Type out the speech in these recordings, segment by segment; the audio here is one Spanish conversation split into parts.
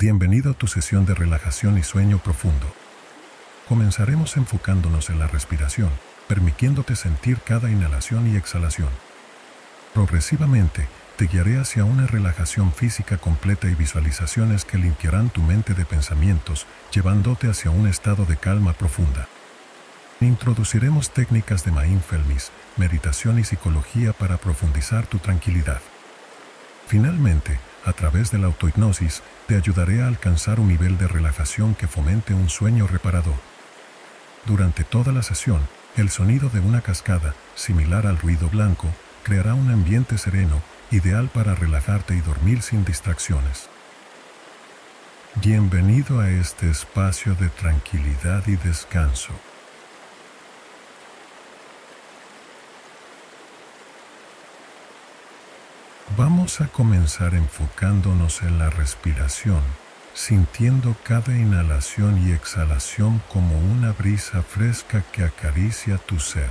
Bienvenido a tu sesión de relajación y sueño profundo. Comenzaremos enfocándonos en la respiración, permitiéndote sentir cada inhalación y exhalación. Progresivamente, te guiaré hacia una relajación física completa y visualizaciones que limpiarán tu mente de pensamientos, llevándote hacia un estado de calma profunda. Introduciremos técnicas de mindfulness, meditación y psicología para profundizar tu tranquilidad. Finalmente, a través de la autohipnosis, te ayudaré a alcanzar un nivel de relajación que fomente un sueño reparador. Durante toda la sesión, el sonido de una cascada, similar al ruido blanco, creará un ambiente sereno, ideal para relajarte y dormir sin distracciones. Bienvenido a este espacio de tranquilidad y descanso. Vamos a comenzar enfocándonos en la respiración, sintiendo cada inhalación y exhalación como una brisa fresca que acaricia tu ser.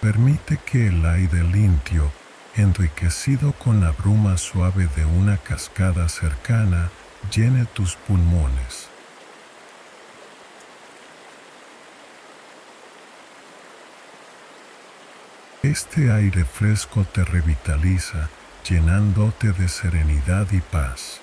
Permite que el aire limpio, enriquecido con la bruma suave de una cascada cercana, llene tus pulmones. Este aire fresco te revitaliza, llenándote de serenidad y paz.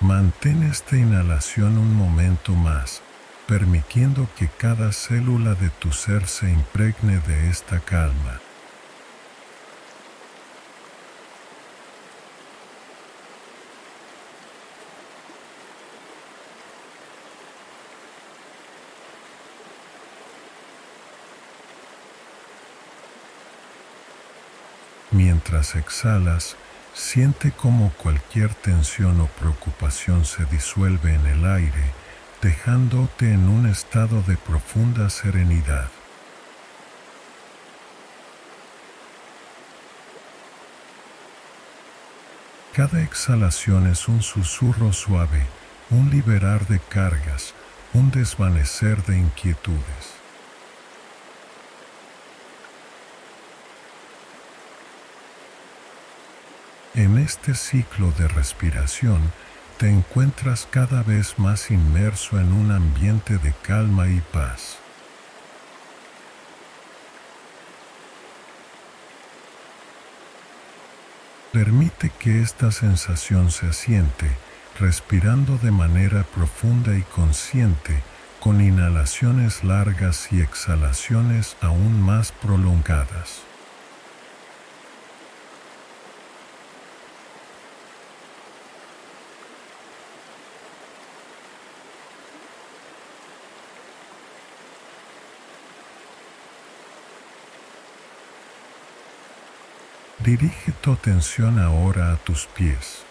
Mantén esta inhalación un momento más, permitiendo que cada célula de tu ser se impregne de esta calma. Mientras exhalas, siente como cualquier tensión o preocupación se disuelve en el aire, dejándote en un estado de profunda serenidad. Cada exhalación es un susurro suave, un liberar de cargas, un desvanecer de inquietudes. En este ciclo de respiración te encuentras cada vez más inmerso en un ambiente de calma y paz. Permite que esta sensación se asiente respirando de manera profunda y consciente con inhalaciones largas y exhalaciones aún más prolongadas. Dirige tu atención ahora a tus pies.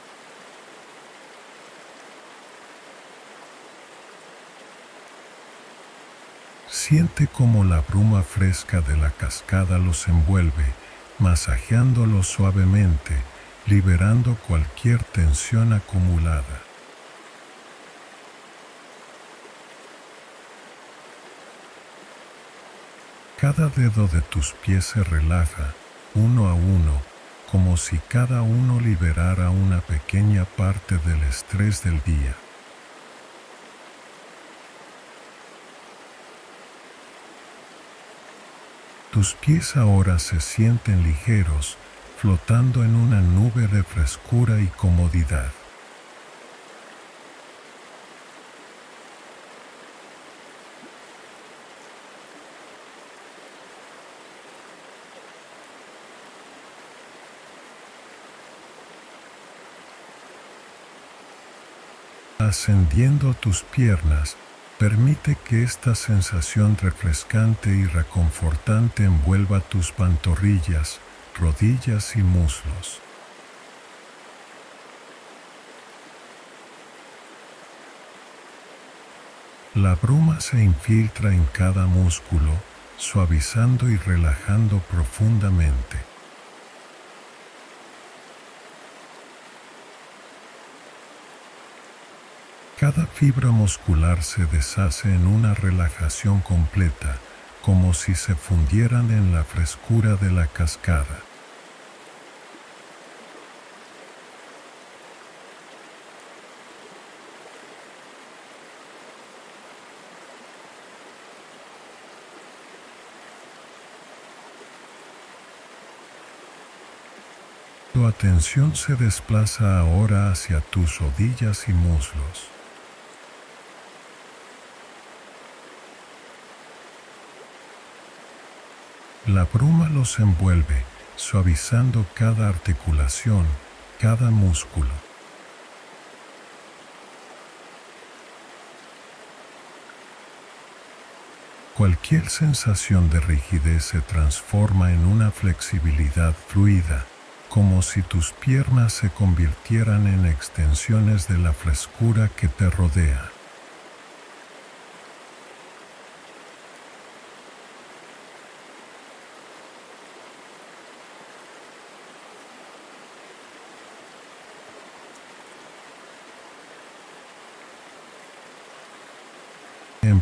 Siente cómo la bruma fresca de la cascada los envuelve, masajeándolos suavemente, liberando cualquier tensión acumulada. Cada dedo de tus pies se relaja, uno a uno, como si cada uno liberara una pequeña parte del estrés del día. Tus pies ahora se sienten ligeros, flotando en una nube de frescura y comodidad. Ascendiendo tus piernas, permite que esta sensación refrescante y reconfortante envuelva tus pantorrillas, rodillas y muslos. La bruma se infiltra en cada músculo, suavizando y relajando profundamente. Cada fibra muscular se deshace en una relajación completa, como si se fundieran en la frescura de la cascada. Tu atención se desplaza ahora hacia tus rodillas y muslos. La bruma los envuelve, suavizando cada articulación, cada músculo. Cualquier sensación de rigidez se transforma en una flexibilidad fluida, como si tus piernas se convirtieran en extensiones de la frescura que te rodea.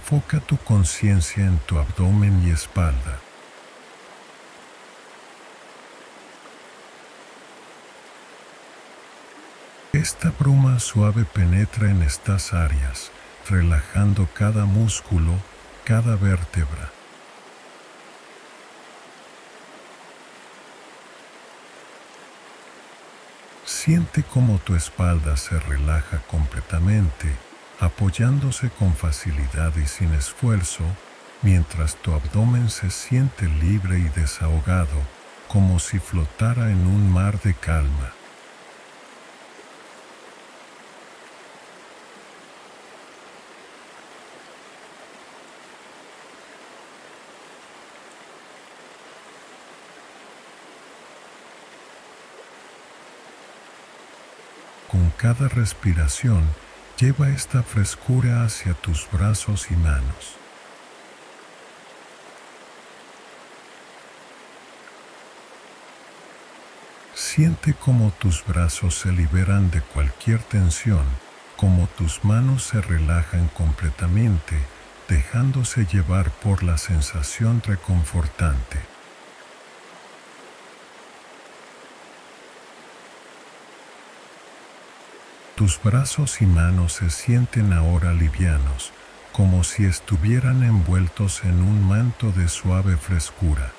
Enfoca tu conciencia en tu abdomen y espalda. Esta bruma suave penetra en estas áreas, relajando cada músculo, cada vértebra. Siente cómo tu espalda se relaja completamente apoyándose con facilidad y sin esfuerzo, mientras tu abdomen se siente libre y desahogado, como si flotara en un mar de calma. Con cada respiración, Lleva esta frescura hacia tus brazos y manos. Siente cómo tus brazos se liberan de cualquier tensión, como tus manos se relajan completamente, dejándose llevar por la sensación reconfortante. Tus brazos y manos se sienten ahora livianos, como si estuvieran envueltos en un manto de suave frescura.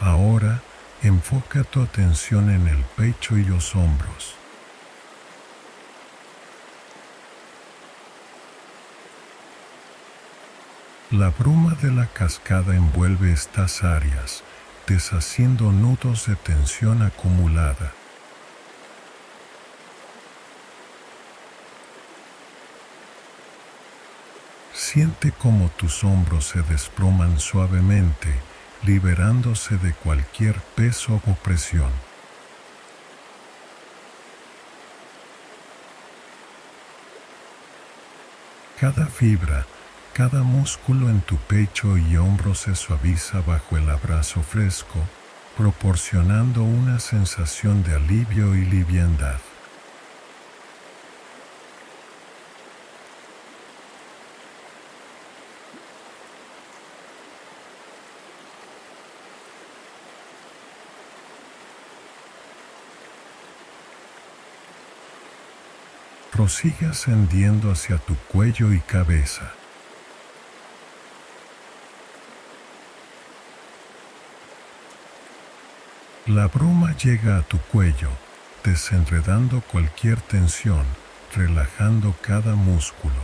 Ahora enfoca tu atención en el pecho y los hombros. La bruma de la cascada envuelve estas áreas, deshaciendo nudos de tensión acumulada. Siente cómo tus hombros se desploman suavemente, liberándose de cualquier peso o presión. Cada fibra cada músculo en tu pecho y hombro se suaviza bajo el abrazo fresco, proporcionando una sensación de alivio y liviandad. prosigue ascendiendo hacia tu cuello y cabeza. La bruma llega a tu cuello, desenredando cualquier tensión, relajando cada músculo.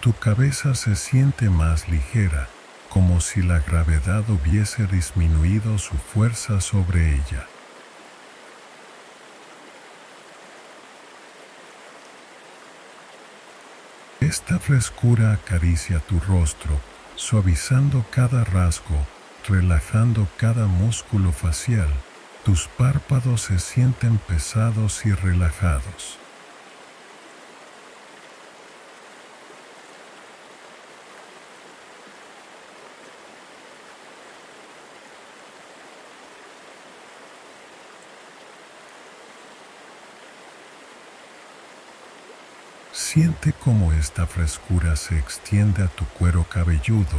Tu cabeza se siente más ligera, como si la gravedad hubiese disminuido su fuerza sobre ella. Esta frescura acaricia tu rostro, suavizando cada rasgo, relajando cada músculo facial, tus párpados se sienten pesados y relajados. Siente cómo esta frescura se extiende a tu cuero cabelludo,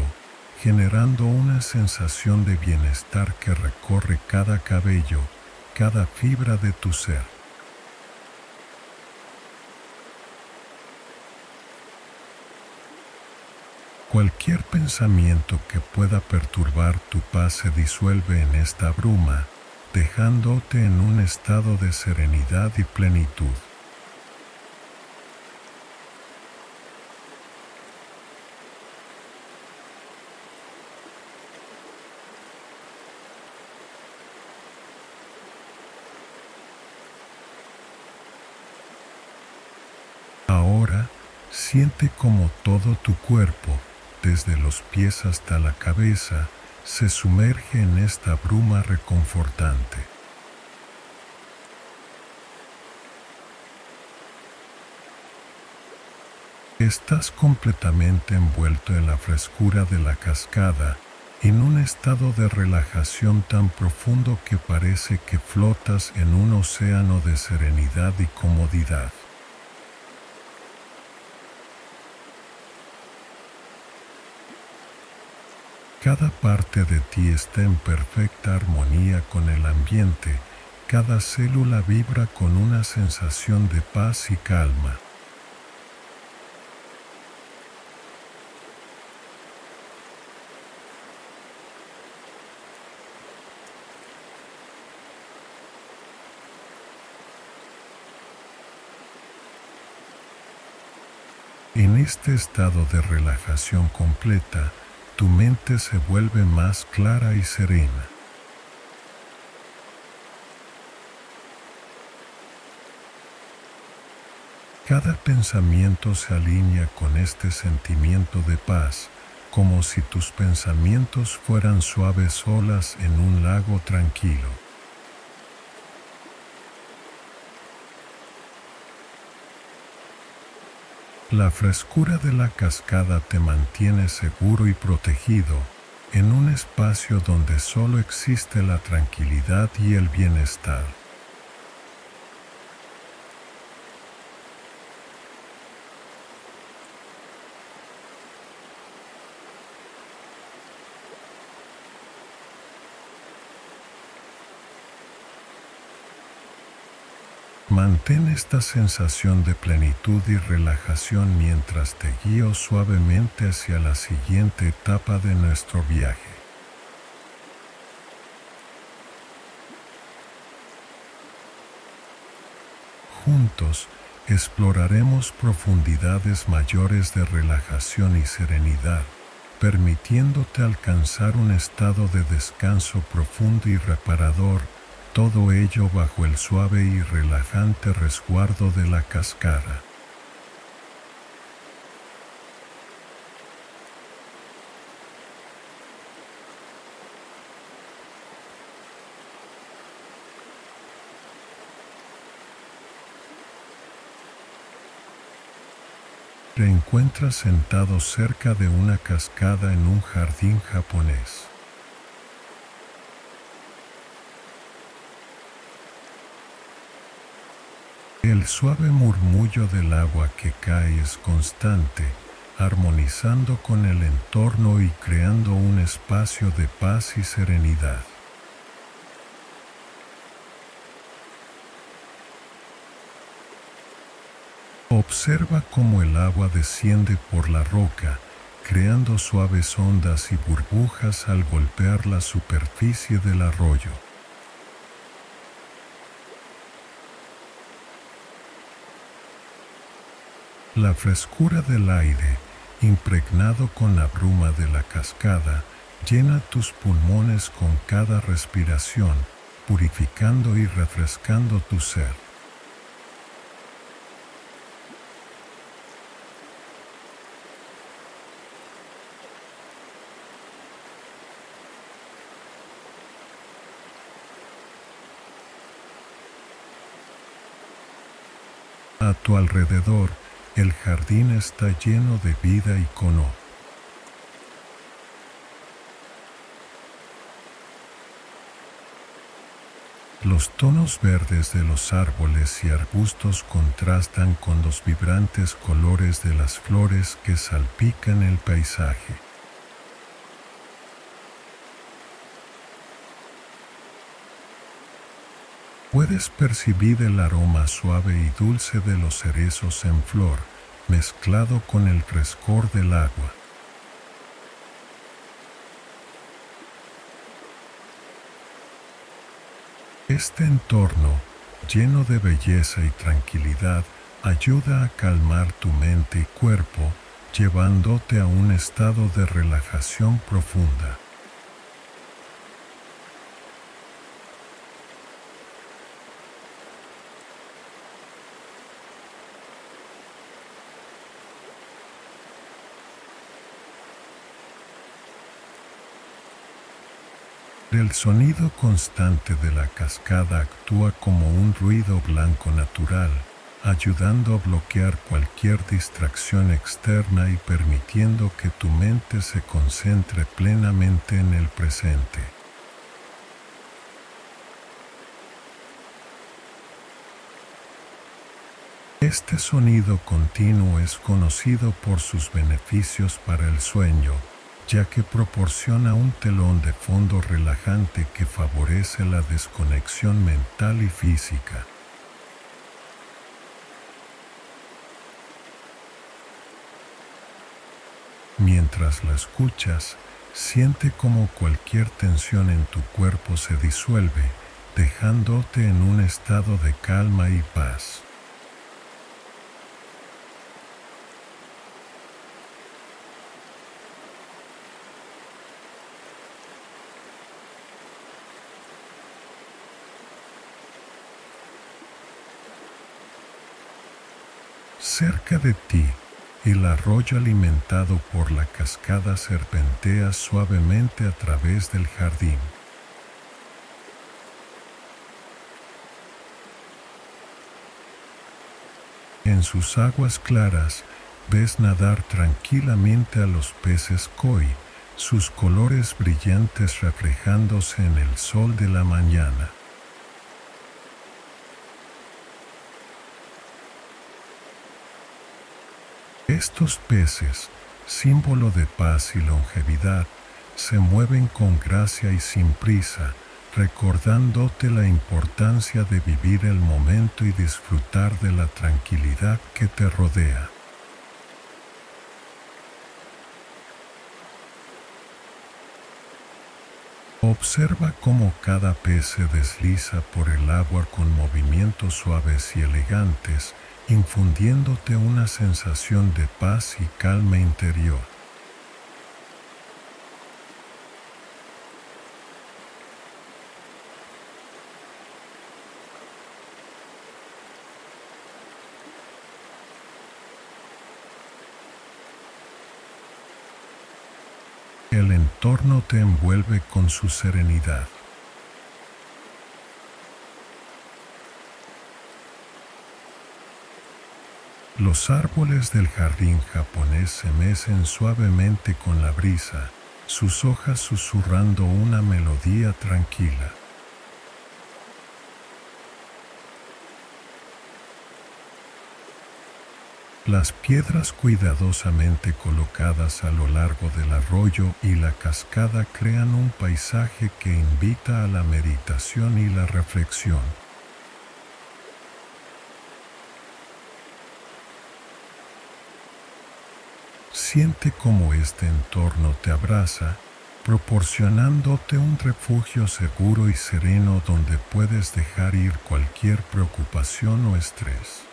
generando una sensación de bienestar que recorre cada cabello, cada fibra de tu ser. Cualquier pensamiento que pueda perturbar tu paz se disuelve en esta bruma, dejándote en un estado de serenidad y plenitud. Ahora siente como todo tu cuerpo, desde los pies hasta la cabeza, se sumerge en esta bruma reconfortante. Estás completamente envuelto en la frescura de la cascada, en un estado de relajación tan profundo que parece que flotas en un océano de serenidad y comodidad. Cada parte de ti está en perfecta armonía con el ambiente, cada célula vibra con una sensación de paz y calma. En este estado de relajación completa, tu mente se vuelve más clara y serena. Cada pensamiento se alinea con este sentimiento de paz, como si tus pensamientos fueran suaves olas en un lago tranquilo. La frescura de la cascada te mantiene seguro y protegido en un espacio donde solo existe la tranquilidad y el bienestar. Mantén esta sensación de plenitud y relajación mientras te guío suavemente hacia la siguiente etapa de nuestro viaje. Juntos exploraremos profundidades mayores de relajación y serenidad, permitiéndote alcanzar un estado de descanso profundo y reparador todo ello bajo el suave y relajante resguardo de la cascada. Te encuentras sentado cerca de una cascada en un jardín japonés. El suave murmullo del agua que cae es constante, armonizando con el entorno y creando un espacio de paz y serenidad. Observa cómo el agua desciende por la roca, creando suaves ondas y burbujas al golpear la superficie del arroyo. La frescura del aire, impregnado con la bruma de la cascada, llena tus pulmones con cada respiración, purificando y refrescando tu ser. A tu alrededor, el jardín está lleno de vida y color. Los tonos verdes de los árboles y arbustos contrastan con los vibrantes colores de las flores que salpican el paisaje. Puedes percibir el aroma suave y dulce de los cerezos en flor, mezclado con el frescor del agua. Este entorno, lleno de belleza y tranquilidad, ayuda a calmar tu mente y cuerpo, llevándote a un estado de relajación profunda. El sonido constante de la cascada actúa como un ruido blanco natural, ayudando a bloquear cualquier distracción externa y permitiendo que tu mente se concentre plenamente en el presente. Este sonido continuo es conocido por sus beneficios para el sueño, ya que proporciona un telón de fondo relajante que favorece la desconexión mental y física. Mientras la escuchas, siente como cualquier tensión en tu cuerpo se disuelve, dejándote en un estado de calma y paz. Cerca de ti, el arroyo alimentado por la cascada serpentea suavemente a través del jardín. En sus aguas claras ves nadar tranquilamente a los peces koi, sus colores brillantes reflejándose en el sol de la mañana. Estos peces, símbolo de paz y longevidad, se mueven con gracia y sin prisa, recordándote la importancia de vivir el momento y disfrutar de la tranquilidad que te rodea. Observa cómo cada pez se desliza por el agua con movimientos suaves y elegantes, infundiéndote una sensación de paz y calma interior. El entorno te envuelve con su serenidad. Los árboles del jardín japonés se mecen suavemente con la brisa, sus hojas susurrando una melodía tranquila. Las piedras cuidadosamente colocadas a lo largo del arroyo y la cascada crean un paisaje que invita a la meditación y la reflexión. Siente cómo este entorno te abraza, proporcionándote un refugio seguro y sereno donde puedes dejar ir cualquier preocupación o estrés.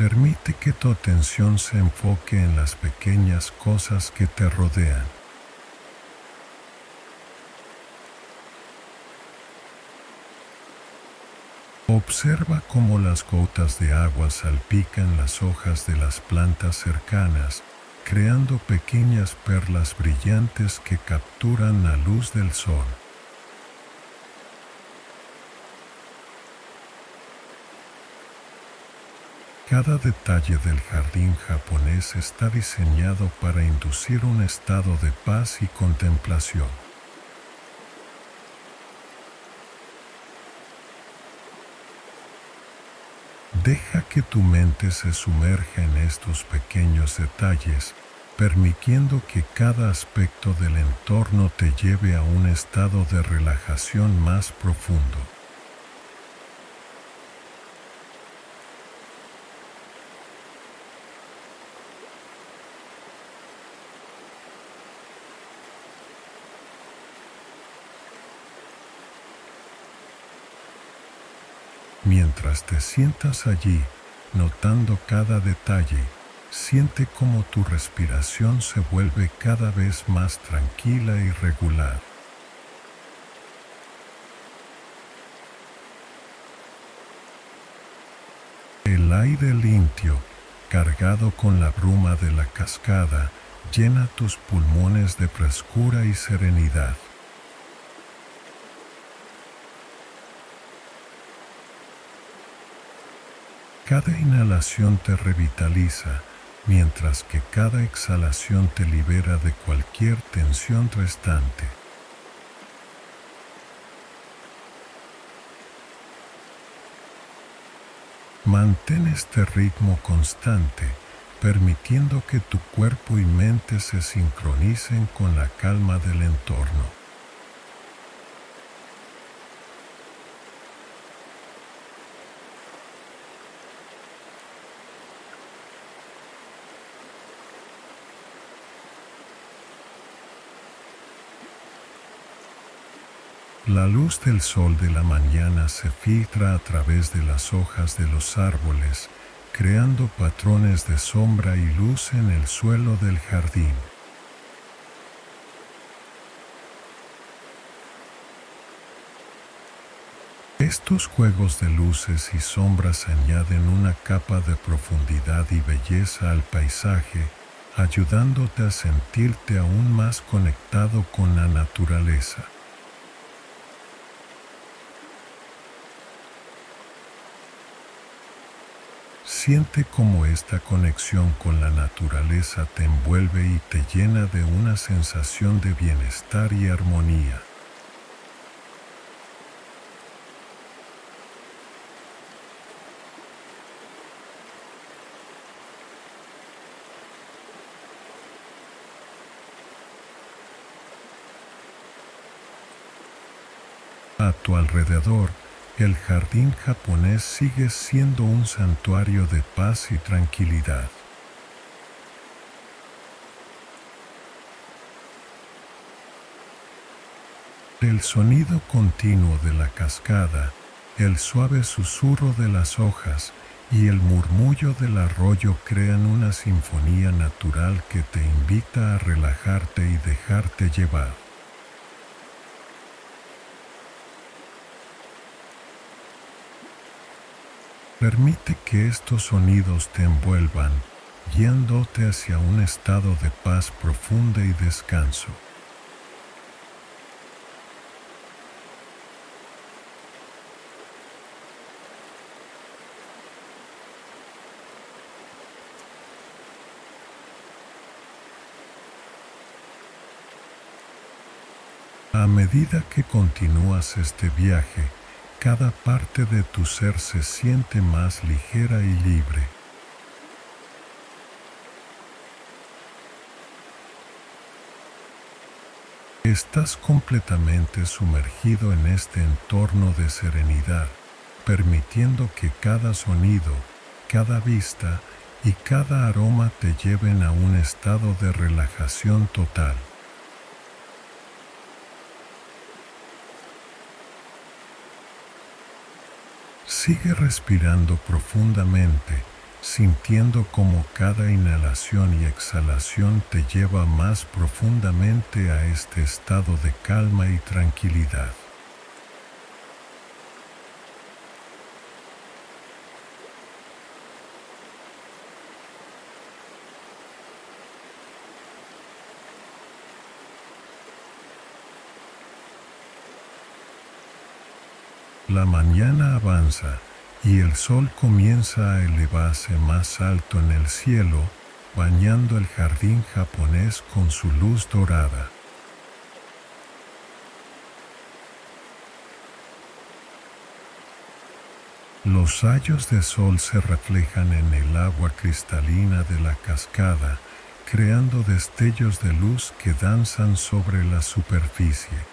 Permite que tu atención se enfoque en las pequeñas cosas que te rodean. Observa cómo las gotas de agua salpican las hojas de las plantas cercanas, creando pequeñas perlas brillantes que capturan la luz del sol. Cada detalle del jardín japonés está diseñado para inducir un estado de paz y contemplación. Deja que tu mente se sumerja en estos pequeños detalles, permitiendo que cada aspecto del entorno te lleve a un estado de relajación más profundo. Mientras te sientas allí, notando cada detalle, siente cómo tu respiración se vuelve cada vez más tranquila y regular. El aire limpio, cargado con la bruma de la cascada, llena tus pulmones de frescura y serenidad. Cada inhalación te revitaliza, mientras que cada exhalación te libera de cualquier tensión restante. Mantén este ritmo constante, permitiendo que tu cuerpo y mente se sincronicen con la calma del entorno. La luz del sol de la mañana se filtra a través de las hojas de los árboles, creando patrones de sombra y luz en el suelo del jardín. Estos juegos de luces y sombras añaden una capa de profundidad y belleza al paisaje, ayudándote a sentirte aún más conectado con la naturaleza. Siente cómo esta conexión con la naturaleza te envuelve y te llena de una sensación de bienestar y armonía. A tu alrededor, el jardín japonés sigue siendo un santuario de paz y tranquilidad. El sonido continuo de la cascada, el suave susurro de las hojas y el murmullo del arroyo crean una sinfonía natural que te invita a relajarte y dejarte llevar. Permite que estos sonidos te envuelvan, guiándote hacia un estado de paz profunda y descanso. A medida que continúas este viaje, cada parte de tu ser se siente más ligera y libre. Estás completamente sumergido en este entorno de serenidad, permitiendo que cada sonido, cada vista y cada aroma te lleven a un estado de relajación total. Sigue respirando profundamente, sintiendo como cada inhalación y exhalación te lleva más profundamente a este estado de calma y tranquilidad. La mañana avanza y el sol comienza a elevarse más alto en el cielo, bañando el jardín japonés con su luz dorada. Los rayos de sol se reflejan en el agua cristalina de la cascada, creando destellos de luz que danzan sobre la superficie.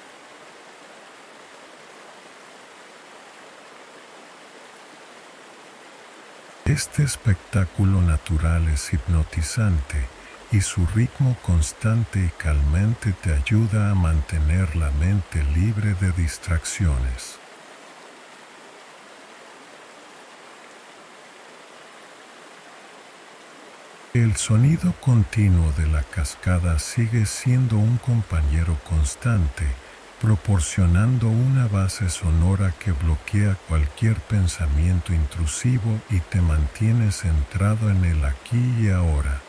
Este espectáculo natural es hipnotizante y su ritmo constante y calmante te ayuda a mantener la mente libre de distracciones. El sonido continuo de la cascada sigue siendo un compañero constante proporcionando una base sonora que bloquea cualquier pensamiento intrusivo y te mantiene centrado en el aquí y ahora.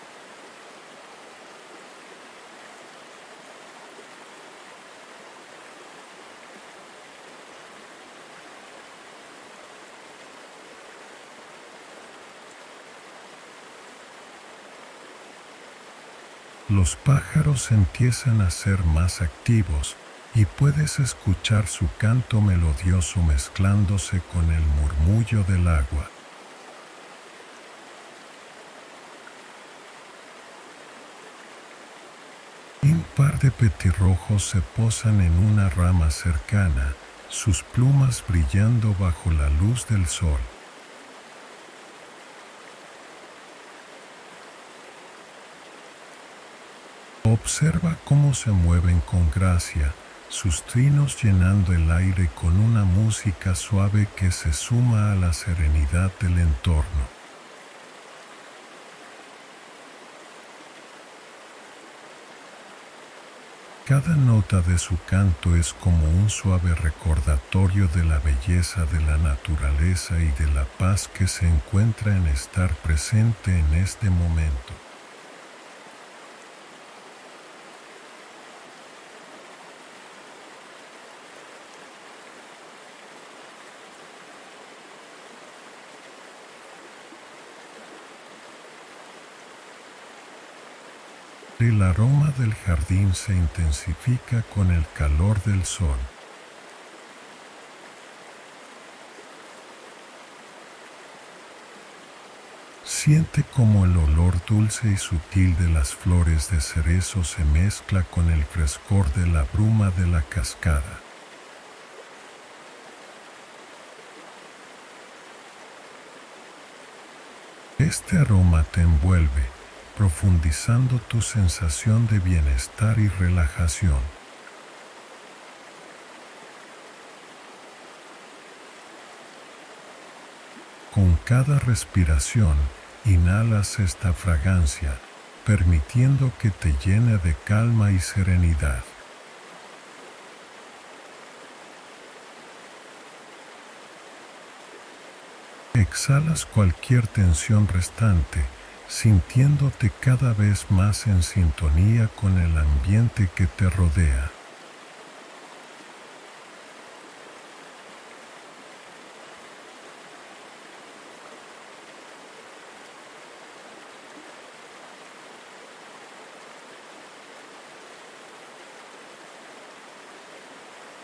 Los pájaros empiezan a ser más activos, y puedes escuchar su canto melodioso mezclándose con el murmullo del agua. Un par de petirrojos se posan en una rama cercana, sus plumas brillando bajo la luz del sol. Observa cómo se mueven con gracia, sus trinos llenando el aire con una música suave que se suma a la serenidad del entorno. Cada nota de su canto es como un suave recordatorio de la belleza de la naturaleza y de la paz que se encuentra en estar presente en este momento. El aroma del jardín se intensifica con el calor del sol. Siente como el olor dulce y sutil de las flores de cerezo se mezcla con el frescor de la bruma de la cascada. Este aroma te envuelve profundizando tu sensación de bienestar y relajación. Con cada respiración, inhalas esta fragancia, permitiendo que te llene de calma y serenidad. Exhalas cualquier tensión restante sintiéndote cada vez más en sintonía con el ambiente que te rodea.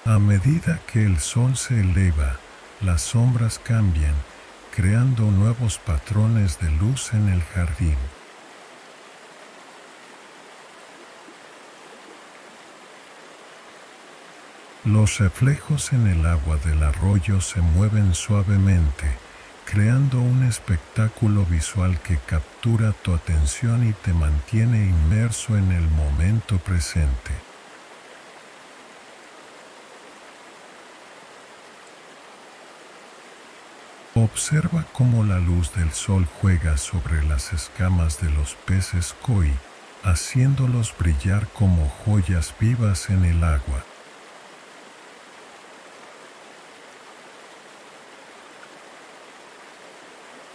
A medida que el sol se eleva, las sombras cambian creando nuevos patrones de luz en el jardín. Los reflejos en el agua del arroyo se mueven suavemente, creando un espectáculo visual que captura tu atención y te mantiene inmerso en el momento presente. Observa cómo la luz del sol juega sobre las escamas de los peces koi, haciéndolos brillar como joyas vivas en el agua.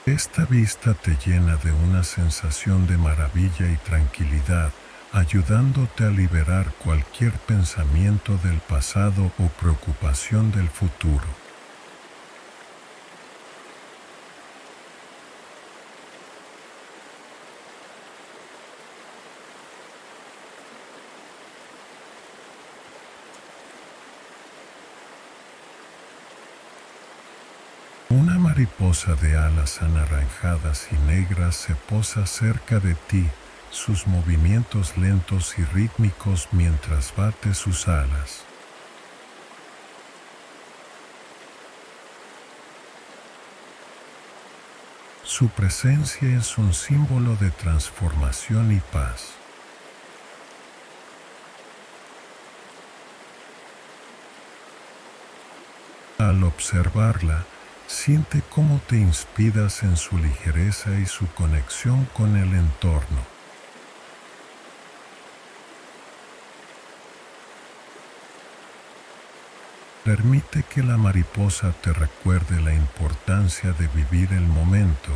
Esta vista te llena de una sensación de maravilla y tranquilidad, ayudándote a liberar cualquier pensamiento del pasado o preocupación del futuro. Mariposa de alas anaranjadas y negras se posa cerca de ti, sus movimientos lentos y rítmicos mientras bate sus alas. Su presencia es un símbolo de transformación y paz. Al observarla, siente cómo te inspiras en su ligereza y su conexión con el entorno. Permite que la mariposa te recuerde la importancia de vivir el momento,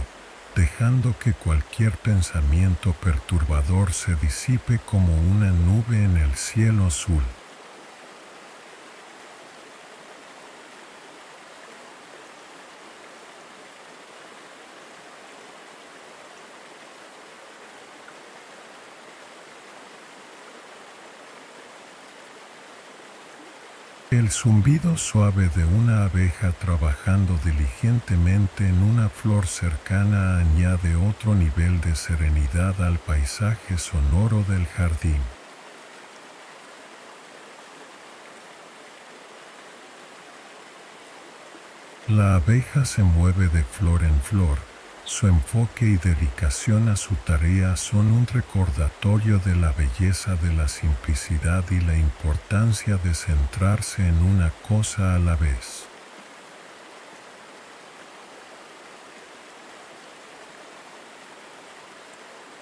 dejando que cualquier pensamiento perturbador se disipe como una nube en el cielo azul. El zumbido suave de una abeja trabajando diligentemente en una flor cercana añade otro nivel de serenidad al paisaje sonoro del jardín. La abeja se mueve de flor en flor, su enfoque y dedicación a su tarea son un recordatorio de la belleza de la simplicidad y la importancia de centrarse en una cosa a la vez.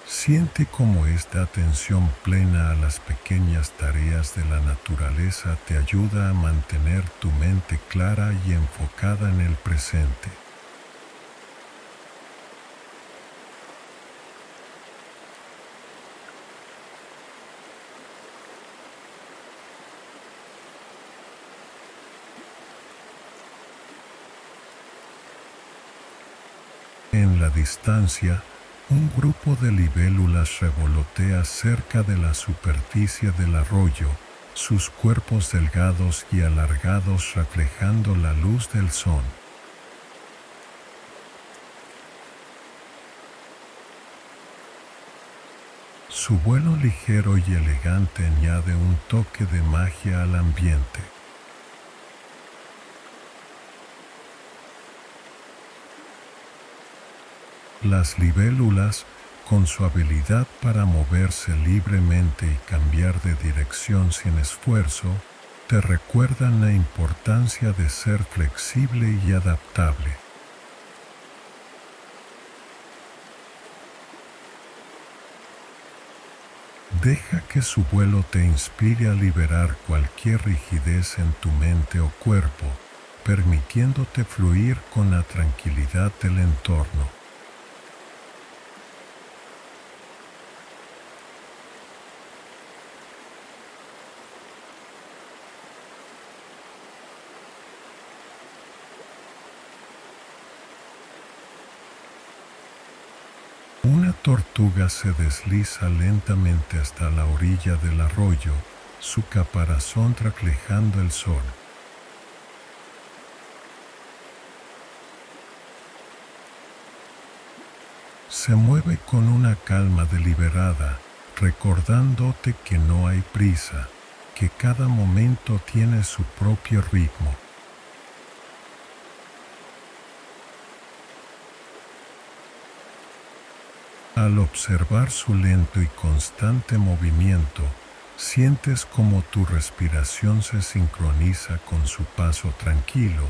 Siente cómo esta atención plena a las pequeñas tareas de la naturaleza te ayuda a mantener tu mente clara y enfocada en el presente. Distancia, un grupo de libélulas revolotea cerca de la superficie del arroyo, sus cuerpos delgados y alargados reflejando la luz del sol. Su vuelo ligero y elegante añade un toque de magia al ambiente. Las libélulas, con su habilidad para moverse libremente y cambiar de dirección sin esfuerzo, te recuerdan la importancia de ser flexible y adaptable. Deja que su vuelo te inspire a liberar cualquier rigidez en tu mente o cuerpo, permitiéndote fluir con la tranquilidad del entorno. Una tortuga se desliza lentamente hasta la orilla del arroyo, su caparazón reflejando el sol. Se mueve con una calma deliberada, recordándote que no hay prisa, que cada momento tiene su propio ritmo. Al observar su lento y constante movimiento, sientes como tu respiración se sincroniza con su paso tranquilo,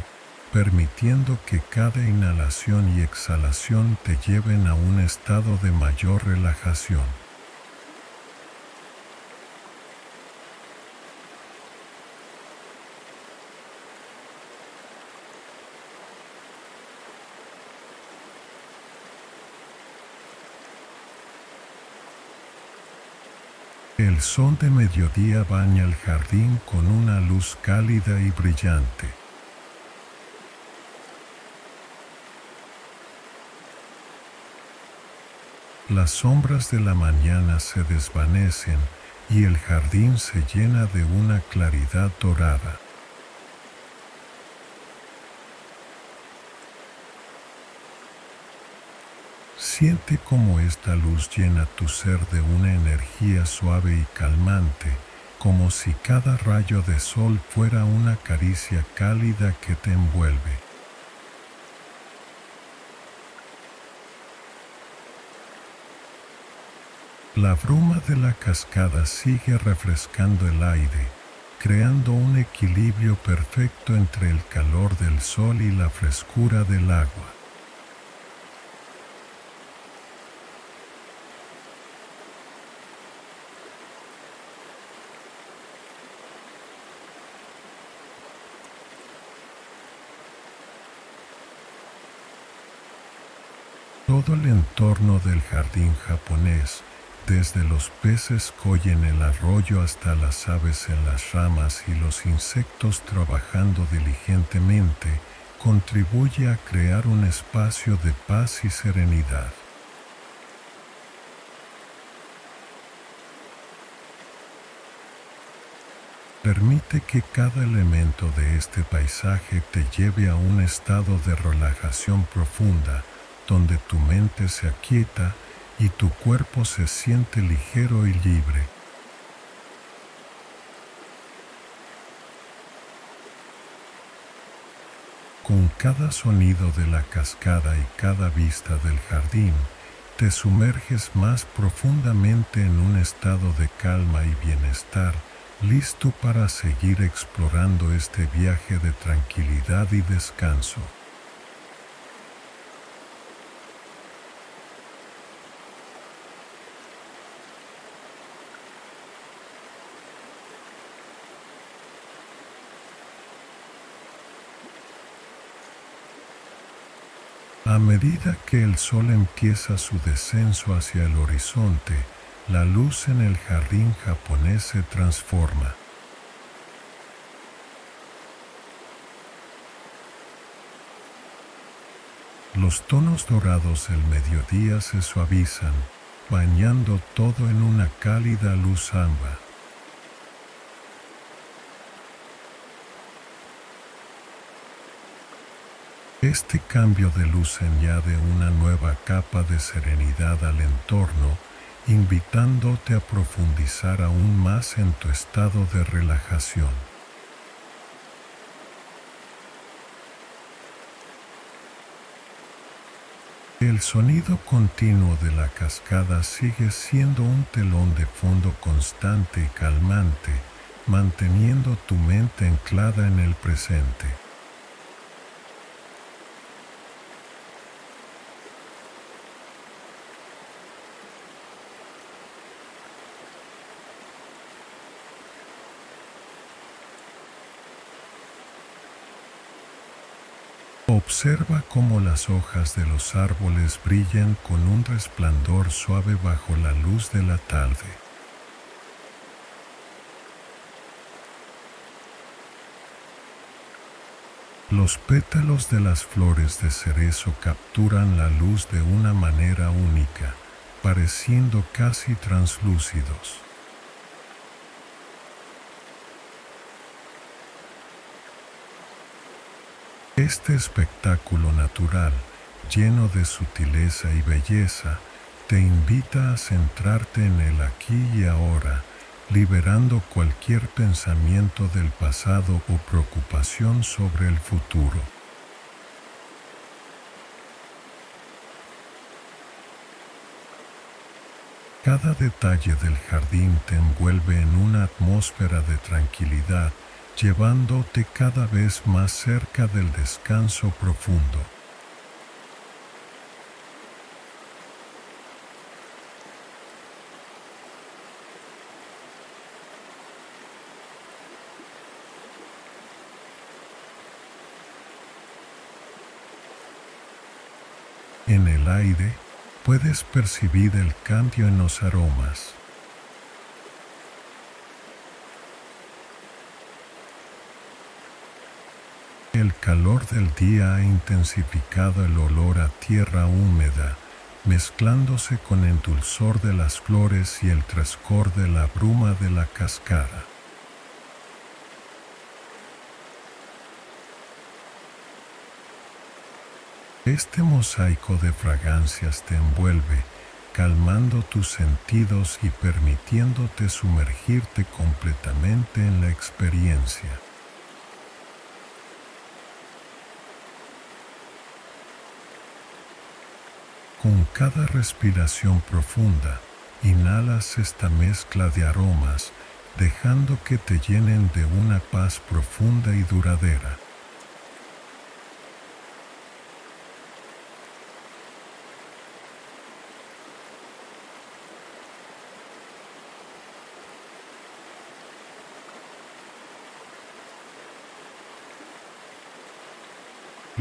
permitiendo que cada inhalación y exhalación te lleven a un estado de mayor relajación. El sol de mediodía baña el jardín con una luz cálida y brillante. Las sombras de la mañana se desvanecen y el jardín se llena de una claridad dorada. Siente cómo esta luz llena tu ser de una energía suave y calmante, como si cada rayo de sol fuera una caricia cálida que te envuelve. La bruma de la cascada sigue refrescando el aire, creando un equilibrio perfecto entre el calor del sol y la frescura del agua. Todo el entorno del jardín japonés, desde los peces koi en el arroyo hasta las aves en las ramas y los insectos trabajando diligentemente, contribuye a crear un espacio de paz y serenidad. Permite que cada elemento de este paisaje te lleve a un estado de relajación profunda, donde tu mente se aquieta y tu cuerpo se siente ligero y libre. Con cada sonido de la cascada y cada vista del jardín, te sumerges más profundamente en un estado de calma y bienestar, listo para seguir explorando este viaje de tranquilidad y descanso. A medida que el sol empieza su descenso hacia el horizonte, la luz en el jardín japonés se transforma. Los tonos dorados del mediodía se suavizan, bañando todo en una cálida luz ámbar. Este cambio de luz añade una nueva capa de serenidad al entorno, invitándote a profundizar aún más en tu estado de relajación. El sonido continuo de la cascada sigue siendo un telón de fondo constante y calmante, manteniendo tu mente anclada en el presente. Observa cómo las hojas de los árboles brillan con un resplandor suave bajo la luz de la tarde. Los pétalos de las flores de cerezo capturan la luz de una manera única, pareciendo casi translúcidos. Este espectáculo natural, lleno de sutileza y belleza, te invita a centrarte en el aquí y ahora, liberando cualquier pensamiento del pasado o preocupación sobre el futuro. Cada detalle del jardín te envuelve en una atmósfera de tranquilidad llevándote cada vez más cerca del descanso profundo. En el aire puedes percibir el cambio en los aromas. El calor del día ha intensificado el olor a tierra húmeda, mezclándose con el dulzor de las flores y el frescor de la bruma de la cascada. Este mosaico de fragancias te envuelve, calmando tus sentidos y permitiéndote sumergirte completamente en la experiencia. Con cada respiración profunda, inhalas esta mezcla de aromas, dejando que te llenen de una paz profunda y duradera.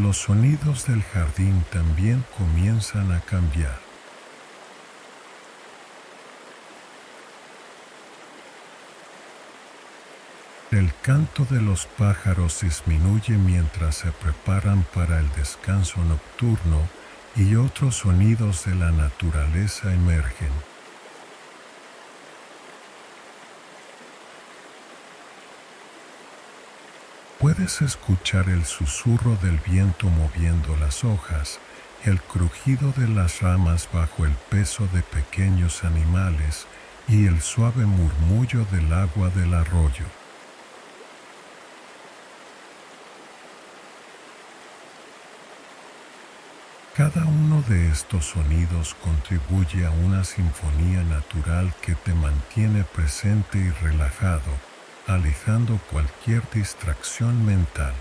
Los sonidos del jardín también comienzan a cambiar. El canto de los pájaros disminuye mientras se preparan para el descanso nocturno y otros sonidos de la naturaleza emergen. Puedes escuchar el susurro del viento moviendo las hojas, el crujido de las ramas bajo el peso de pequeños animales y el suave murmullo del agua del arroyo. Cada uno de estos sonidos contribuye a una sinfonía natural que te mantiene presente y relajado alejando cualquier distracción mental.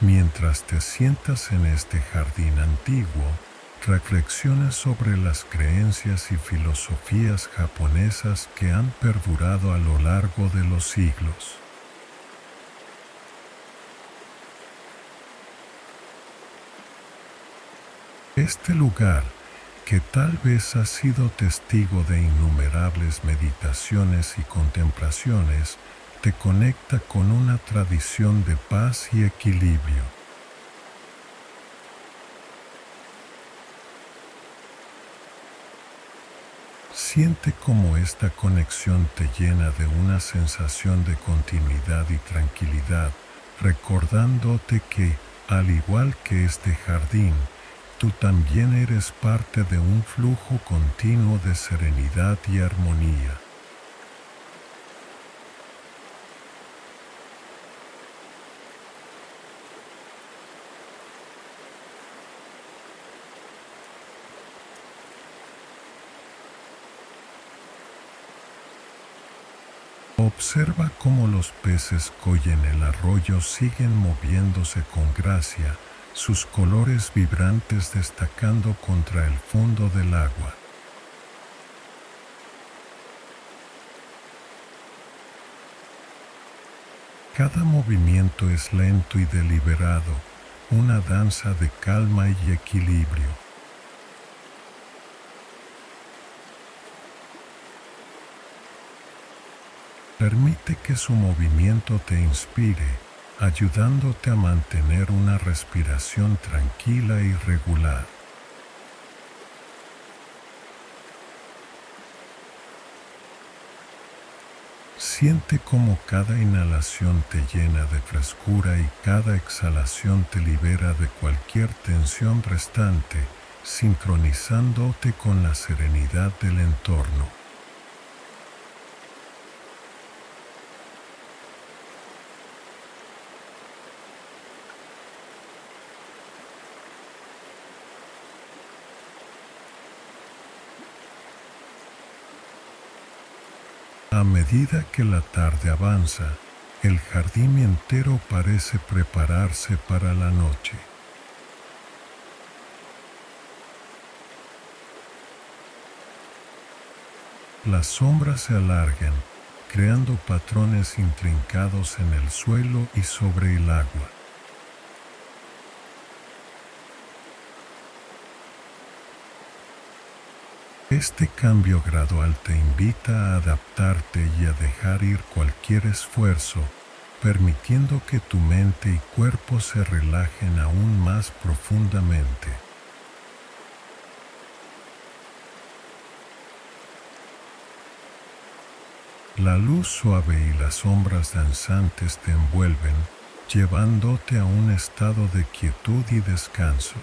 Mientras te sientas en este jardín antiguo, reflexiones sobre las creencias y filosofías japonesas que han perdurado a lo largo de los siglos. Este lugar, que tal vez ha sido testigo de innumerables meditaciones y contemplaciones, te conecta con una tradición de paz y equilibrio. Siente cómo esta conexión te llena de una sensación de continuidad y tranquilidad, recordándote que, al igual que este jardín, tú también eres parte de un flujo continuo de serenidad y armonía. Observa cómo los peces koi en el arroyo siguen moviéndose con gracia, sus colores vibrantes destacando contra el fondo del agua. Cada movimiento es lento y deliberado, una danza de calma y equilibrio. Permite que su movimiento te inspire, ayudándote a mantener una respiración tranquila y regular. Siente cómo cada inhalación te llena de frescura y cada exhalación te libera de cualquier tensión restante, sincronizándote con la serenidad del entorno. A medida que la tarde avanza, el jardín entero parece prepararse para la noche. Las sombras se alargan, creando patrones intrincados en el suelo y sobre el agua. Este cambio gradual te invita a adaptarte y a dejar ir cualquier esfuerzo, permitiendo que tu mente y cuerpo se relajen aún más profundamente. La luz suave y las sombras danzantes te envuelven, llevándote a un estado de quietud y descanso.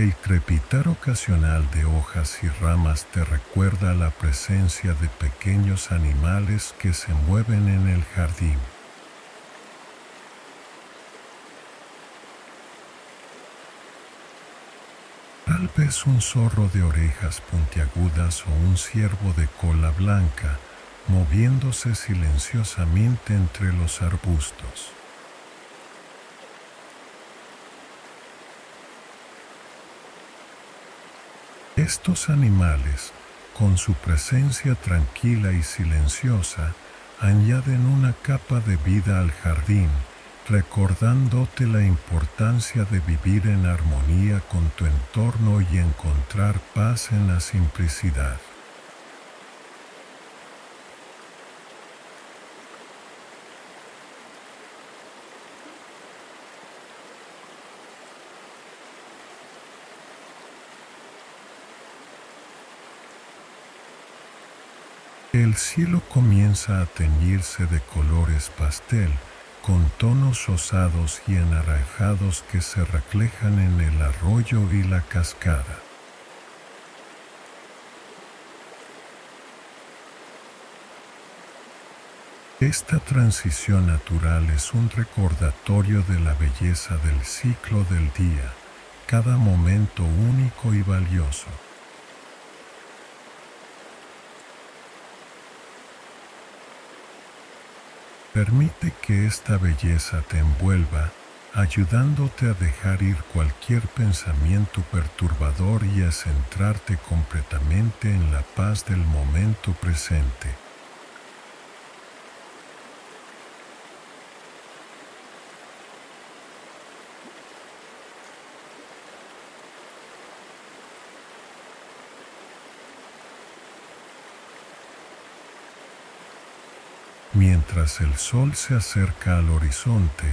El crepitar ocasional de hojas y ramas te recuerda la presencia de pequeños animales que se mueven en el jardín. Tal vez un zorro de orejas puntiagudas o un ciervo de cola blanca moviéndose silenciosamente entre los arbustos. Estos animales, con su presencia tranquila y silenciosa, añaden una capa de vida al jardín, recordándote la importancia de vivir en armonía con tu entorno y encontrar paz en la simplicidad. El cielo comienza a teñirse de colores pastel, con tonos osados y anaranjados que se reflejan en el arroyo y la cascada. Esta transición natural es un recordatorio de la belleza del ciclo del día, cada momento único y valioso. Permite que esta belleza te envuelva, ayudándote a dejar ir cualquier pensamiento perturbador y a centrarte completamente en la paz del momento presente. Mientras el sol se acerca al horizonte,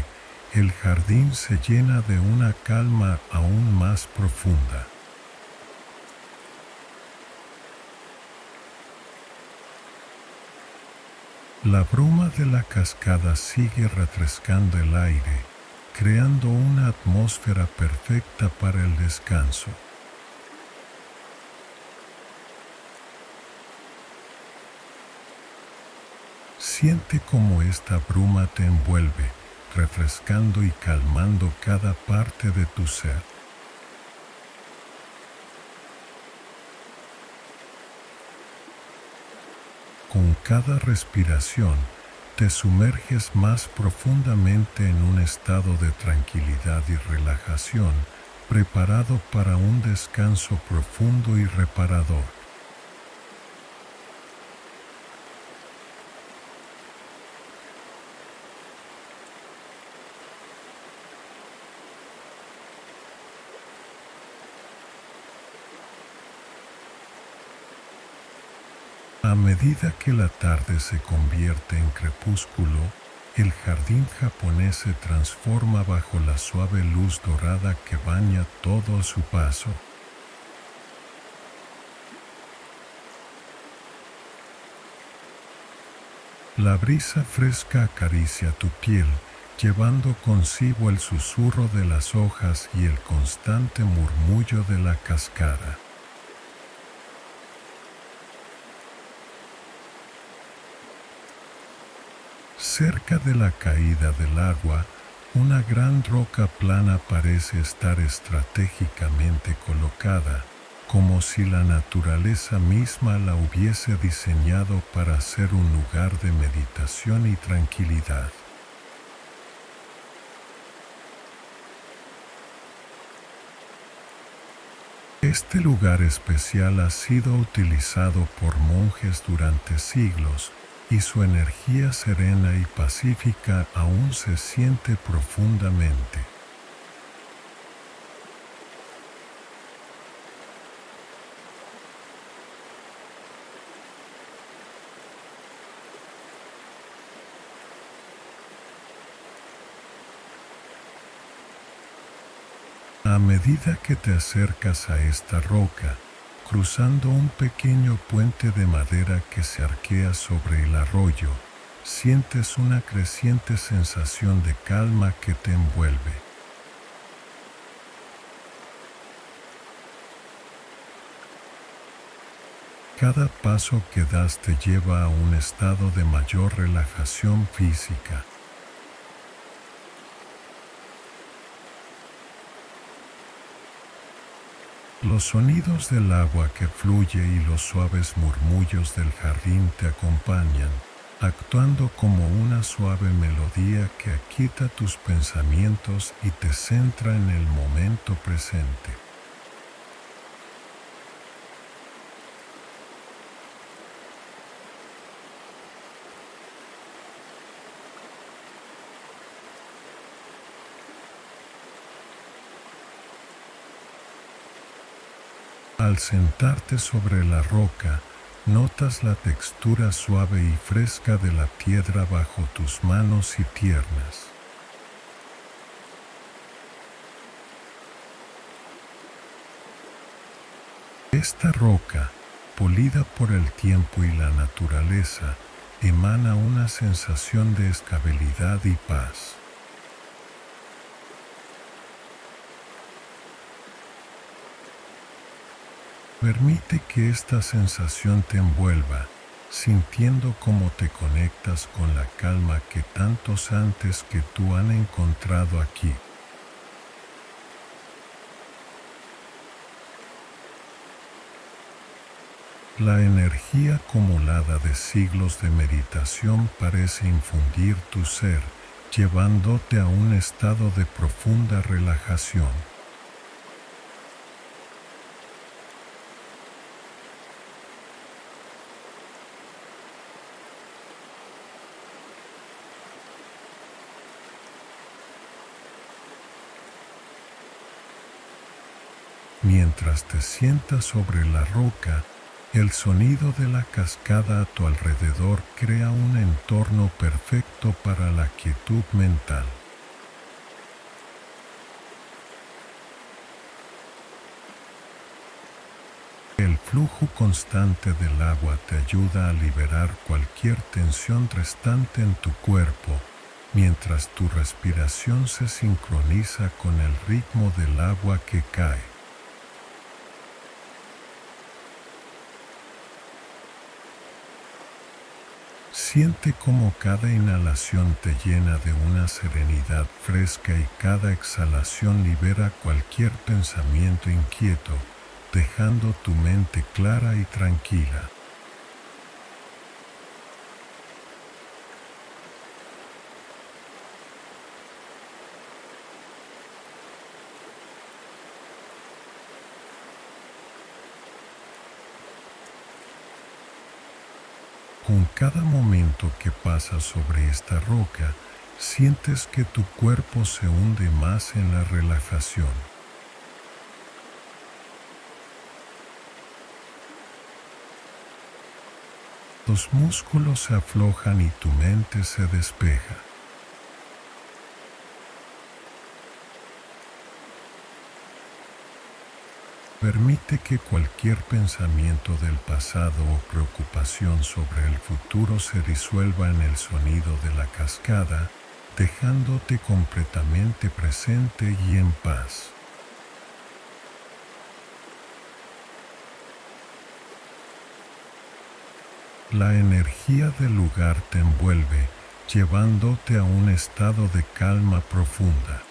el jardín se llena de una calma aún más profunda. La bruma de la cascada sigue refrescando el aire, creando una atmósfera perfecta para el descanso. Siente cómo esta bruma te envuelve, refrescando y calmando cada parte de tu ser. Con cada respiración, te sumerges más profundamente en un estado de tranquilidad y relajación, preparado para un descanso profundo y reparador. A medida que la tarde se convierte en crepúsculo, el jardín japonés se transforma bajo la suave luz dorada que baña todo a su paso. La brisa fresca acaricia tu piel, llevando consigo el susurro de las hojas y el constante murmullo de la cascada. Cerca de la caída del agua, una gran roca plana parece estar estratégicamente colocada, como si la naturaleza misma la hubiese diseñado para ser un lugar de meditación y tranquilidad. Este lugar especial ha sido utilizado por monjes durante siglos y su energía serena y pacífica aún se siente profundamente. A medida que te acercas a esta roca, cruzando un pequeño puente de madera que se arquea sobre el arroyo, sientes una creciente sensación de calma que te envuelve. Cada paso que das te lleva a un estado de mayor relajación física. Los sonidos del agua que fluye y los suaves murmullos del jardín te acompañan, actuando como una suave melodía que aquieta tus pensamientos y te centra en el momento presente. Al sentarte sobre la roca, notas la textura suave y fresca de la piedra bajo tus manos y piernas. Esta roca, polida por el tiempo y la naturaleza, emana una sensación de estabilidad y paz. Permite que esta sensación te envuelva, sintiendo cómo te conectas con la calma que tantos antes que tú han encontrado aquí. La energía acumulada de siglos de meditación parece infundir tu ser, llevándote a un estado de profunda relajación. Mientras te sientas sobre la roca, el sonido de la cascada a tu alrededor crea un entorno perfecto para la quietud mental. El flujo constante del agua te ayuda a liberar cualquier tensión restante en tu cuerpo, mientras tu respiración se sincroniza con el ritmo del agua que cae. Siente como cada inhalación te llena de una serenidad fresca y cada exhalación libera cualquier pensamiento inquieto, dejando tu mente clara y tranquila. Con cada momento que pasas sobre esta roca, sientes que tu cuerpo se hunde más en la relajación. Los músculos se aflojan y tu mente se despeja. Permite que cualquier pensamiento del pasado o preocupación sobre el futuro se disuelva en el sonido de la cascada, dejándote completamente presente y en paz. La energía del lugar te envuelve, llevándote a un estado de calma profunda.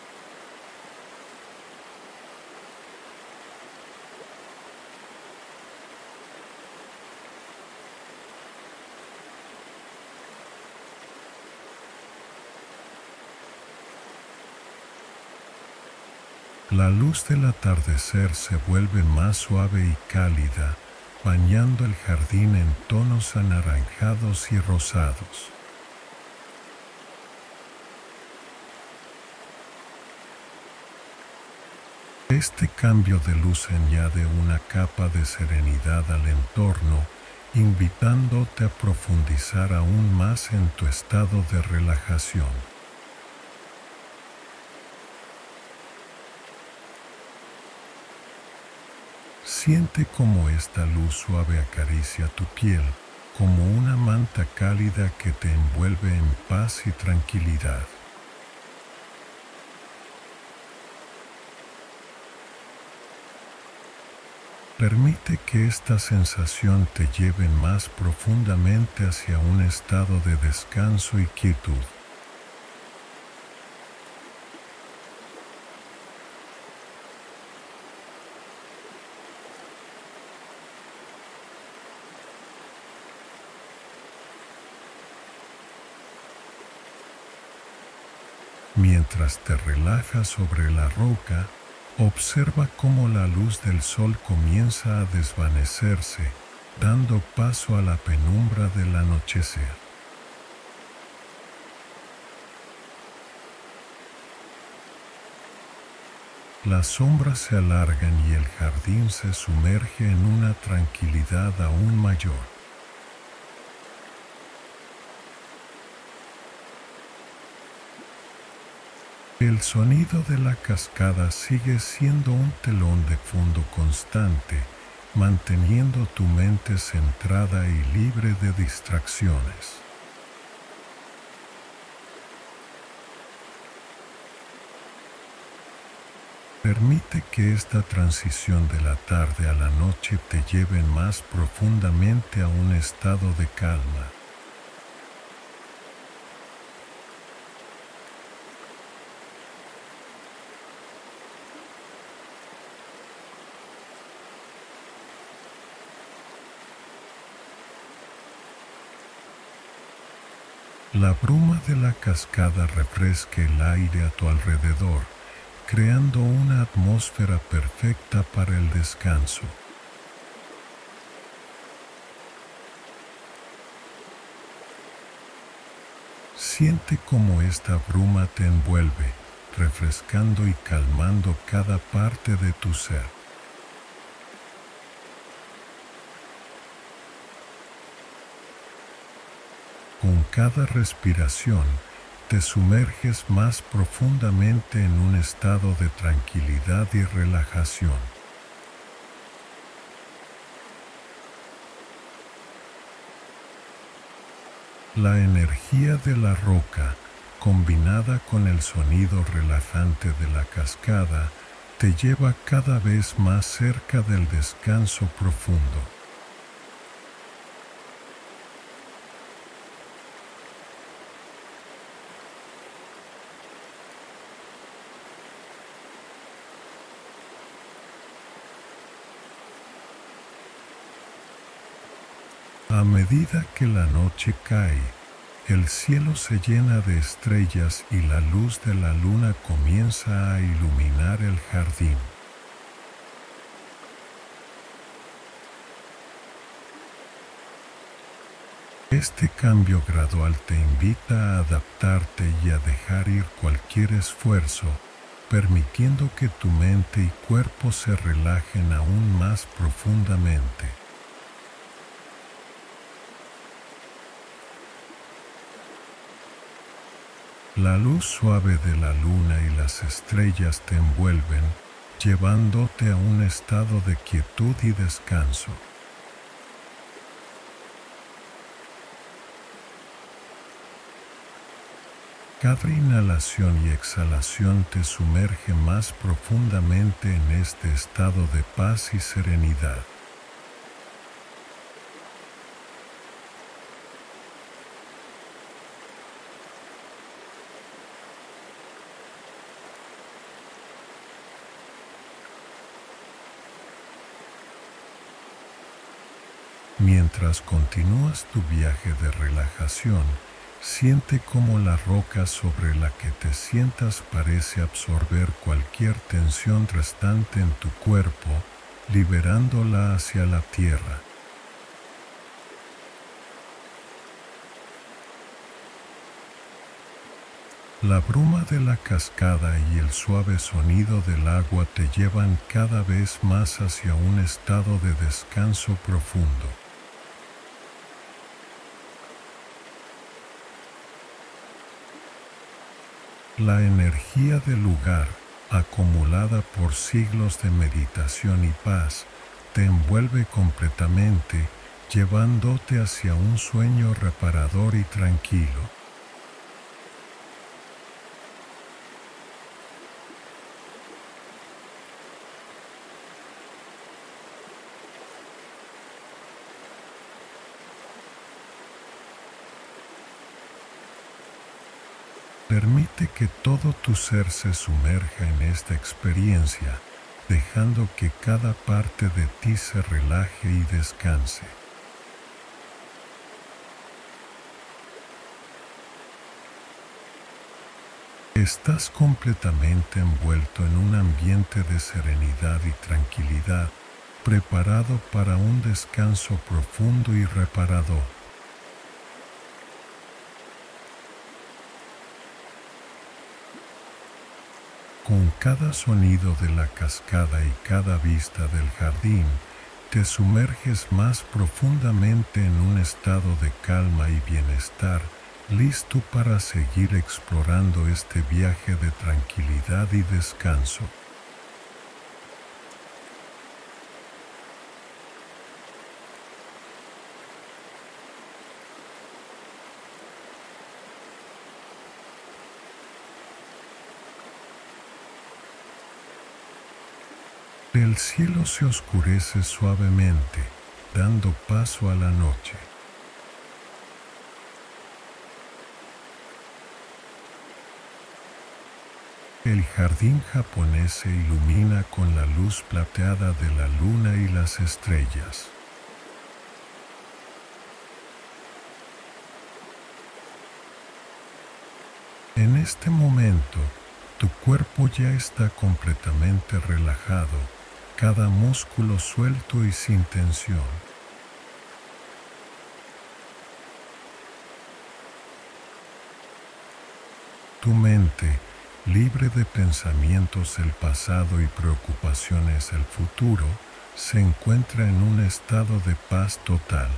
La luz del atardecer se vuelve más suave y cálida, bañando el jardín en tonos anaranjados y rosados. Este cambio de luz añade una capa de serenidad al entorno, invitándote a profundizar aún más en tu estado de relajación. Siente cómo esta luz suave acaricia tu piel, como una manta cálida que te envuelve en paz y tranquilidad. Permite que esta sensación te lleve más profundamente hacia un estado de descanso y quietud. Mientras te relajas sobre la roca, Observa cómo la luz del sol comienza a desvanecerse, dando paso a la penumbra del anochecer. Las sombras se alargan y el jardín se sumerge en una tranquilidad aún mayor. El sonido de la cascada sigue siendo un telón de fondo constante, manteniendo tu mente centrada y libre de distracciones. Permite que esta transición de la tarde a la noche te lleve más profundamente a un estado de calma. La bruma de la cascada refresca el aire a tu alrededor, creando una atmósfera perfecta para el descanso. Siente cómo esta bruma te envuelve, refrescando y calmando cada parte de tu ser. Con cada respiración te sumerges más profundamente en un estado de tranquilidad y relajación. La energía de la roca, combinada con el sonido relajante de la cascada, te lleva cada vez más cerca del descanso profundo. Medida que la noche cae, el cielo se llena de estrellas y la luz de la luna comienza a iluminar el jardín. Este cambio gradual te invita a adaptarte y a dejar ir cualquier esfuerzo, permitiendo que tu mente y cuerpo se relajen aún más profundamente. La luz suave de la luna y las estrellas te envuelven, llevándote a un estado de quietud y descanso. Cada inhalación y exhalación te sumerge más profundamente en este estado de paz y serenidad. Mientras continúas tu viaje de relajación, siente cómo la roca sobre la que te sientas parece absorber cualquier tensión restante en tu cuerpo, liberándola hacia la tierra. La bruma de la cascada y el suave sonido del agua te llevan cada vez más hacia un estado de descanso profundo. La energía del lugar, acumulada por siglos de meditación y paz, te envuelve completamente, llevándote hacia un sueño reparador y tranquilo. Permite que todo tu ser se sumerja en esta experiencia, dejando que cada parte de ti se relaje y descanse. Estás completamente envuelto en un ambiente de serenidad y tranquilidad, preparado para un descanso profundo y reparador. Con cada sonido de la cascada y cada vista del jardín, te sumerges más profundamente en un estado de calma y bienestar, listo para seguir explorando este viaje de tranquilidad y descanso. El cielo se oscurece suavemente, dando paso a la noche. El jardín japonés se ilumina con la luz plateada de la luna y las estrellas. En este momento, tu cuerpo ya está completamente relajado cada músculo suelto y sin tensión. Tu mente, libre de pensamientos del pasado y preocupaciones del futuro, se encuentra en un estado de paz total.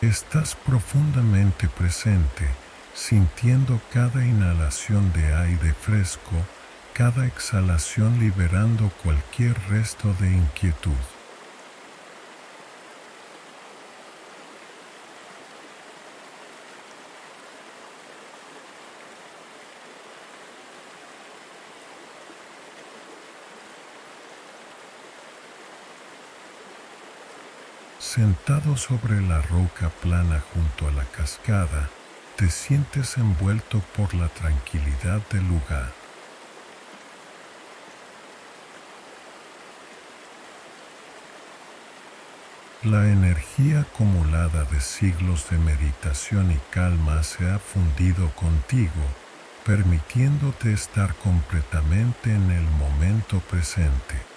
Estás profundamente presente sintiendo cada inhalación de aire fresco, cada exhalación liberando cualquier resto de inquietud. Sentado sobre la roca plana junto a la cascada, te sientes envuelto por la tranquilidad del lugar. La energía acumulada de siglos de meditación y calma se ha fundido contigo, permitiéndote estar completamente en el momento presente.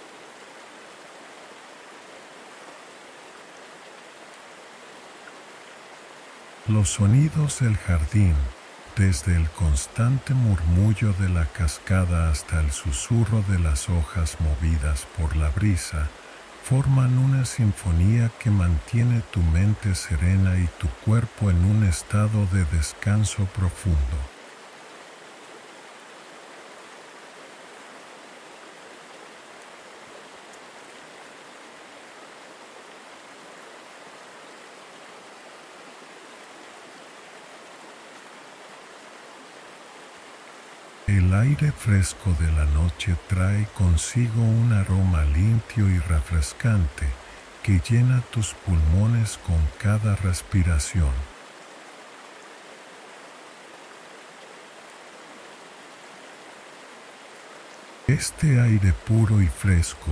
Los sonidos del jardín, desde el constante murmullo de la cascada hasta el susurro de las hojas movidas por la brisa, forman una sinfonía que mantiene tu mente serena y tu cuerpo en un estado de descanso profundo. El aire fresco de la noche trae consigo un aroma limpio y refrescante que llena tus pulmones con cada respiración. Este aire puro y fresco,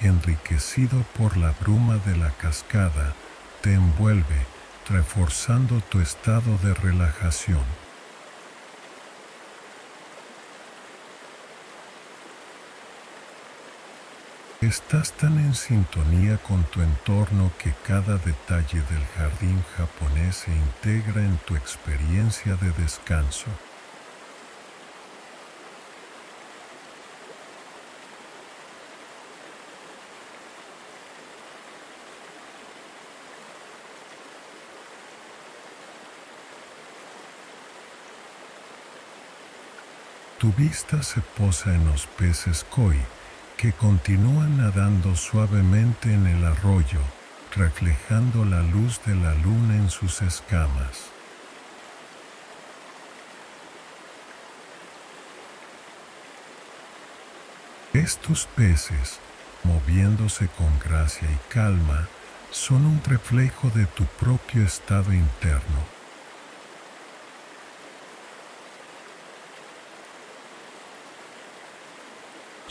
enriquecido por la bruma de la cascada, te envuelve, reforzando tu estado de relajación. Estás tan en sintonía con tu entorno que cada detalle del jardín japonés se integra en tu experiencia de descanso. Tu vista se posa en los peces koi que continúan nadando suavemente en el arroyo, reflejando la luz de la luna en sus escamas. Estos peces, moviéndose con gracia y calma, son un reflejo de tu propio estado interno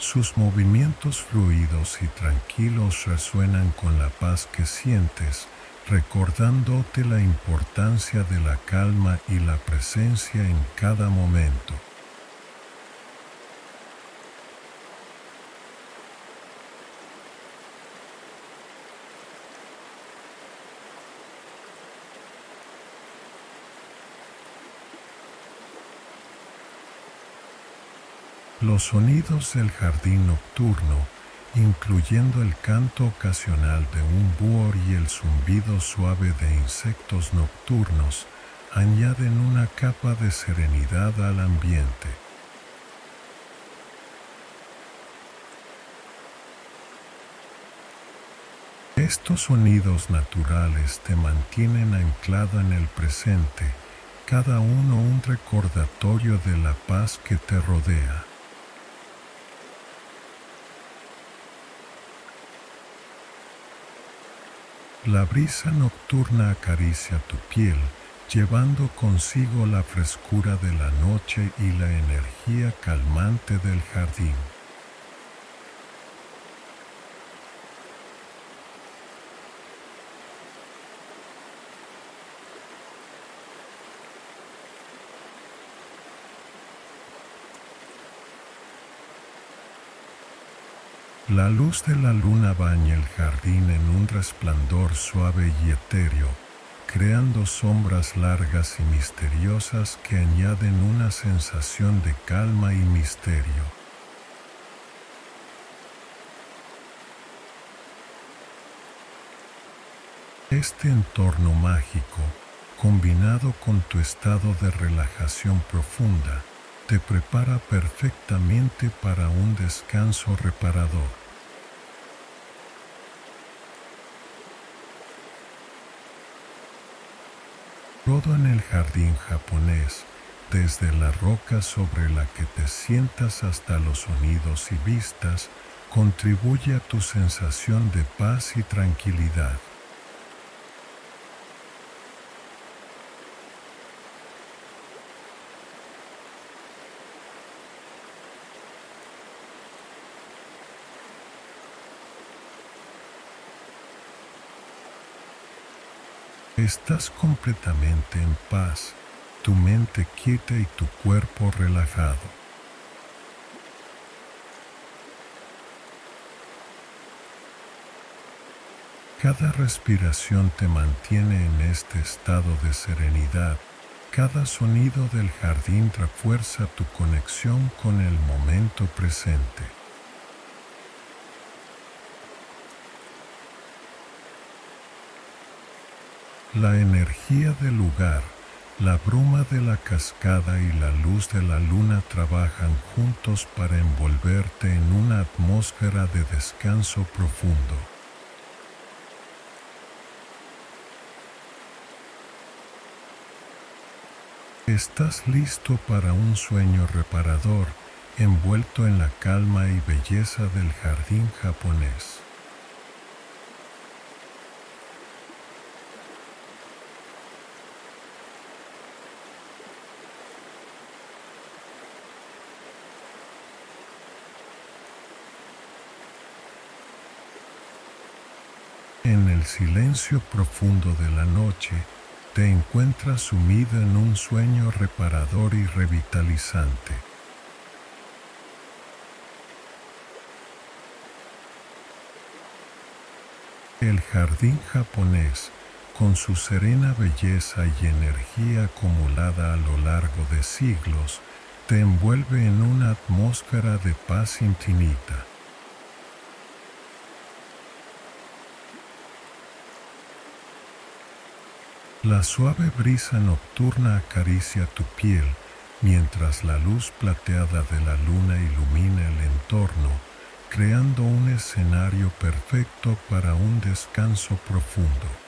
Sus movimientos fluidos y tranquilos resuenan con la paz que sientes, recordándote la importancia de la calma y la presencia en cada momento. Los sonidos del jardín nocturno, incluyendo el canto ocasional de un búho y el zumbido suave de insectos nocturnos, añaden una capa de serenidad al ambiente. Estos sonidos naturales te mantienen anclada en el presente, cada uno un recordatorio de la paz que te rodea. La brisa nocturna acaricia tu piel, llevando consigo la frescura de la noche y la energía calmante del jardín. La luz de la luna baña el jardín en un resplandor suave y etéreo, creando sombras largas y misteriosas que añaden una sensación de calma y misterio. Este entorno mágico, combinado con tu estado de relajación profunda, te prepara perfectamente para un descanso reparador. Todo en el jardín japonés, desde la roca sobre la que te sientas hasta los sonidos y vistas, contribuye a tu sensación de paz y tranquilidad. Estás completamente en paz, tu mente quieta y tu cuerpo relajado. Cada respiración te mantiene en este estado de serenidad. Cada sonido del jardín refuerza tu conexión con el momento presente. La energía del lugar, la bruma de la cascada y la luz de la luna trabajan juntos para envolverte en una atmósfera de descanso profundo. Estás listo para un sueño reparador, envuelto en la calma y belleza del jardín japonés. En el silencio profundo de la noche, te encuentras sumido en un sueño reparador y revitalizante. jardín japonés, con su serena belleza y energía acumulada a lo largo de siglos, te envuelve en una atmósfera de paz infinita. La suave brisa nocturna acaricia tu piel mientras la luz plateada de la luna ilumina el entorno, creando un escenario perfecto para un descanso profundo.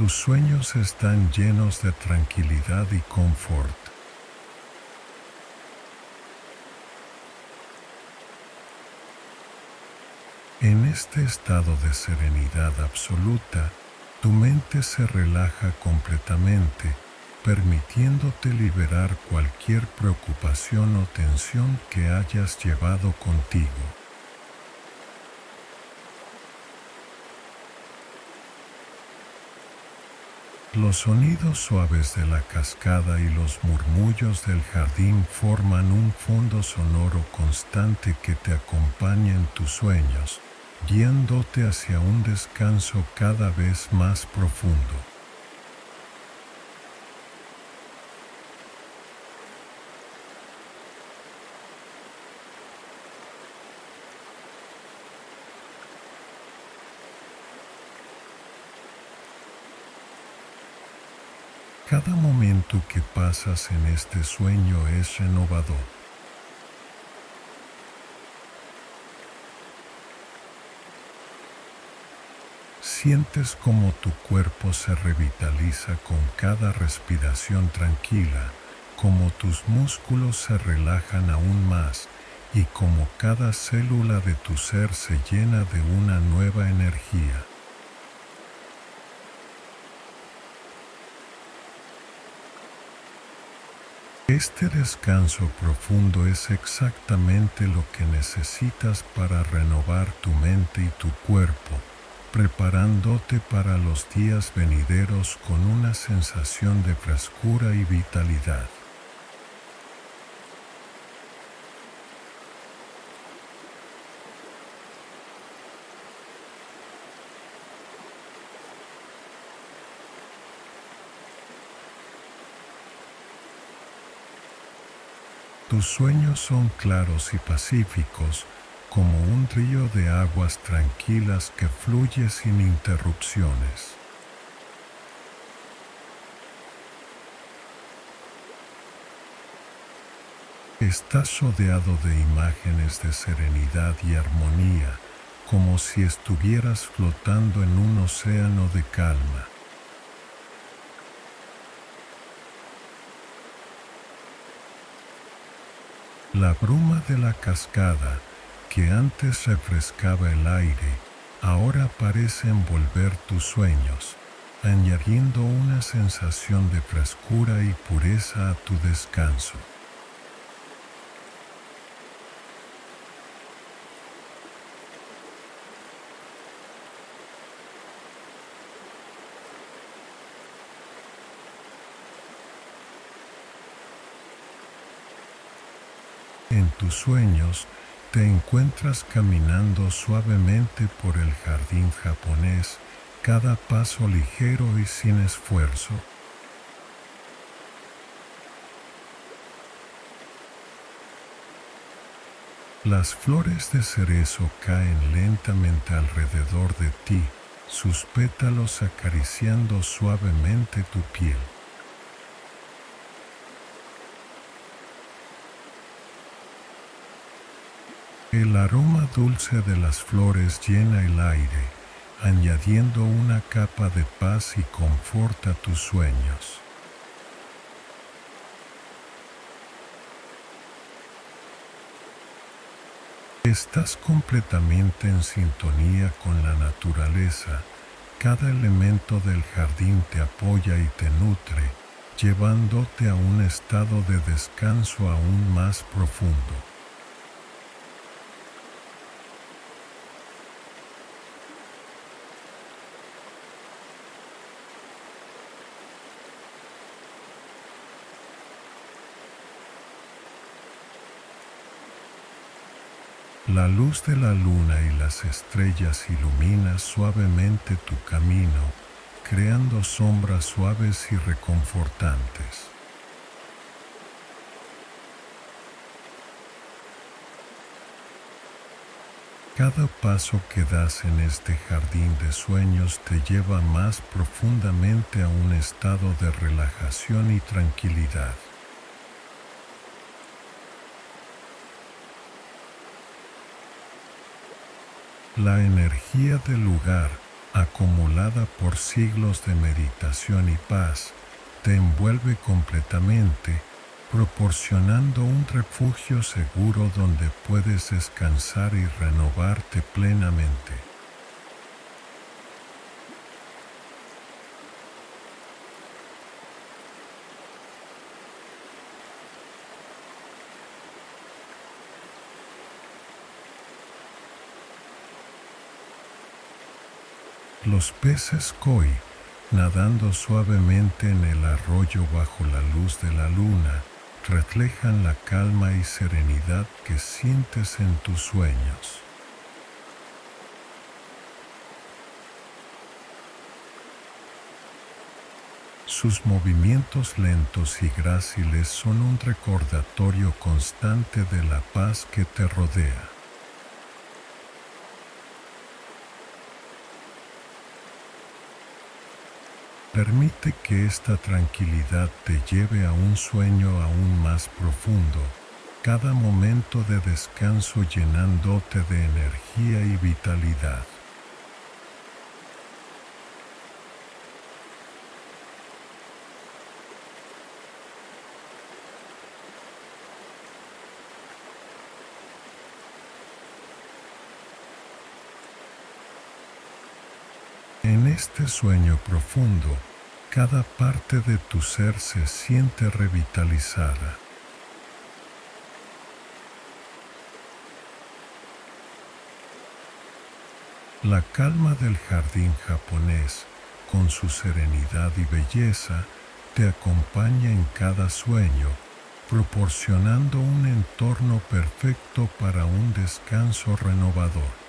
Tus sueños están llenos de tranquilidad y confort. En este estado de serenidad absoluta, tu mente se relaja completamente, permitiéndote liberar cualquier preocupación o tensión que hayas llevado contigo. Los sonidos suaves de la cascada y los murmullos del jardín forman un fondo sonoro constante que te acompaña en tus sueños, guiándote hacia un descanso cada vez más profundo. Cada momento que pasas en este sueño es renovador. Sientes como tu cuerpo se revitaliza con cada respiración tranquila, como tus músculos se relajan aún más y como cada célula de tu ser se llena de una nueva energía. Este descanso profundo es exactamente lo que necesitas para renovar tu mente y tu cuerpo, preparándote para los días venideros con una sensación de frescura y vitalidad. Tus sueños son claros y pacíficos como un río de aguas tranquilas que fluye sin interrupciones. Estás rodeado de imágenes de serenidad y armonía, como si estuvieras flotando en un océano de calma. La bruma de la cascada, que antes refrescaba el aire, ahora parece envolver tus sueños, añadiendo una sensación de frescura y pureza a tu descanso. En tus sueños te encuentras caminando suavemente por el jardín japonés, cada paso ligero y sin esfuerzo. Las flores de cerezo caen lentamente alrededor de ti, sus pétalos acariciando suavemente tu piel. El aroma dulce de las flores llena el aire, añadiendo una capa de paz y confort a tus sueños. Estás completamente en sintonía con la naturaleza. Cada elemento del jardín te apoya y te nutre, llevándote a un estado de descanso aún más profundo. La luz de la luna y las estrellas ilumina suavemente tu camino, creando sombras suaves y reconfortantes. Cada paso que das en este jardín de sueños te lleva más profundamente a un estado de relajación y tranquilidad. La energía del lugar, acumulada por siglos de meditación y paz, te envuelve completamente proporcionando un refugio seguro donde puedes descansar y renovarte plenamente. Los peces koi, nadando suavemente en el arroyo bajo la luz de la luna, reflejan la calma y serenidad que sientes en tus sueños. Sus movimientos lentos y gráciles son un recordatorio constante de la paz que te rodea. Permite que esta tranquilidad te lleve a un sueño aún más profundo, cada momento de descanso llenándote de energía y vitalidad. En este sueño profundo, cada parte de tu ser se siente revitalizada. La calma del jardín japonés, con su serenidad y belleza, te acompaña en cada sueño, proporcionando un entorno perfecto para un descanso renovador.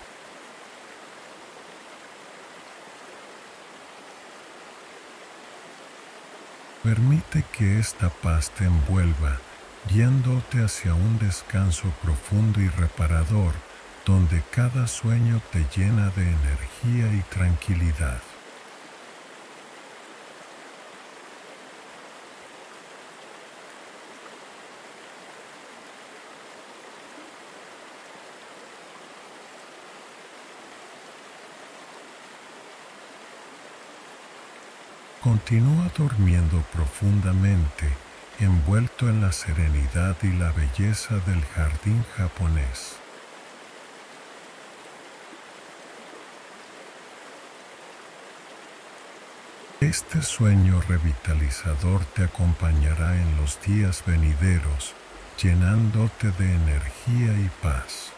Permite que esta paz te envuelva, guiándote hacia un descanso profundo y reparador, donde cada sueño te llena de energía y tranquilidad. Continúa durmiendo profundamente, envuelto en la serenidad y la belleza del jardín japonés. Este sueño revitalizador te acompañará en los días venideros, llenándote de energía y paz.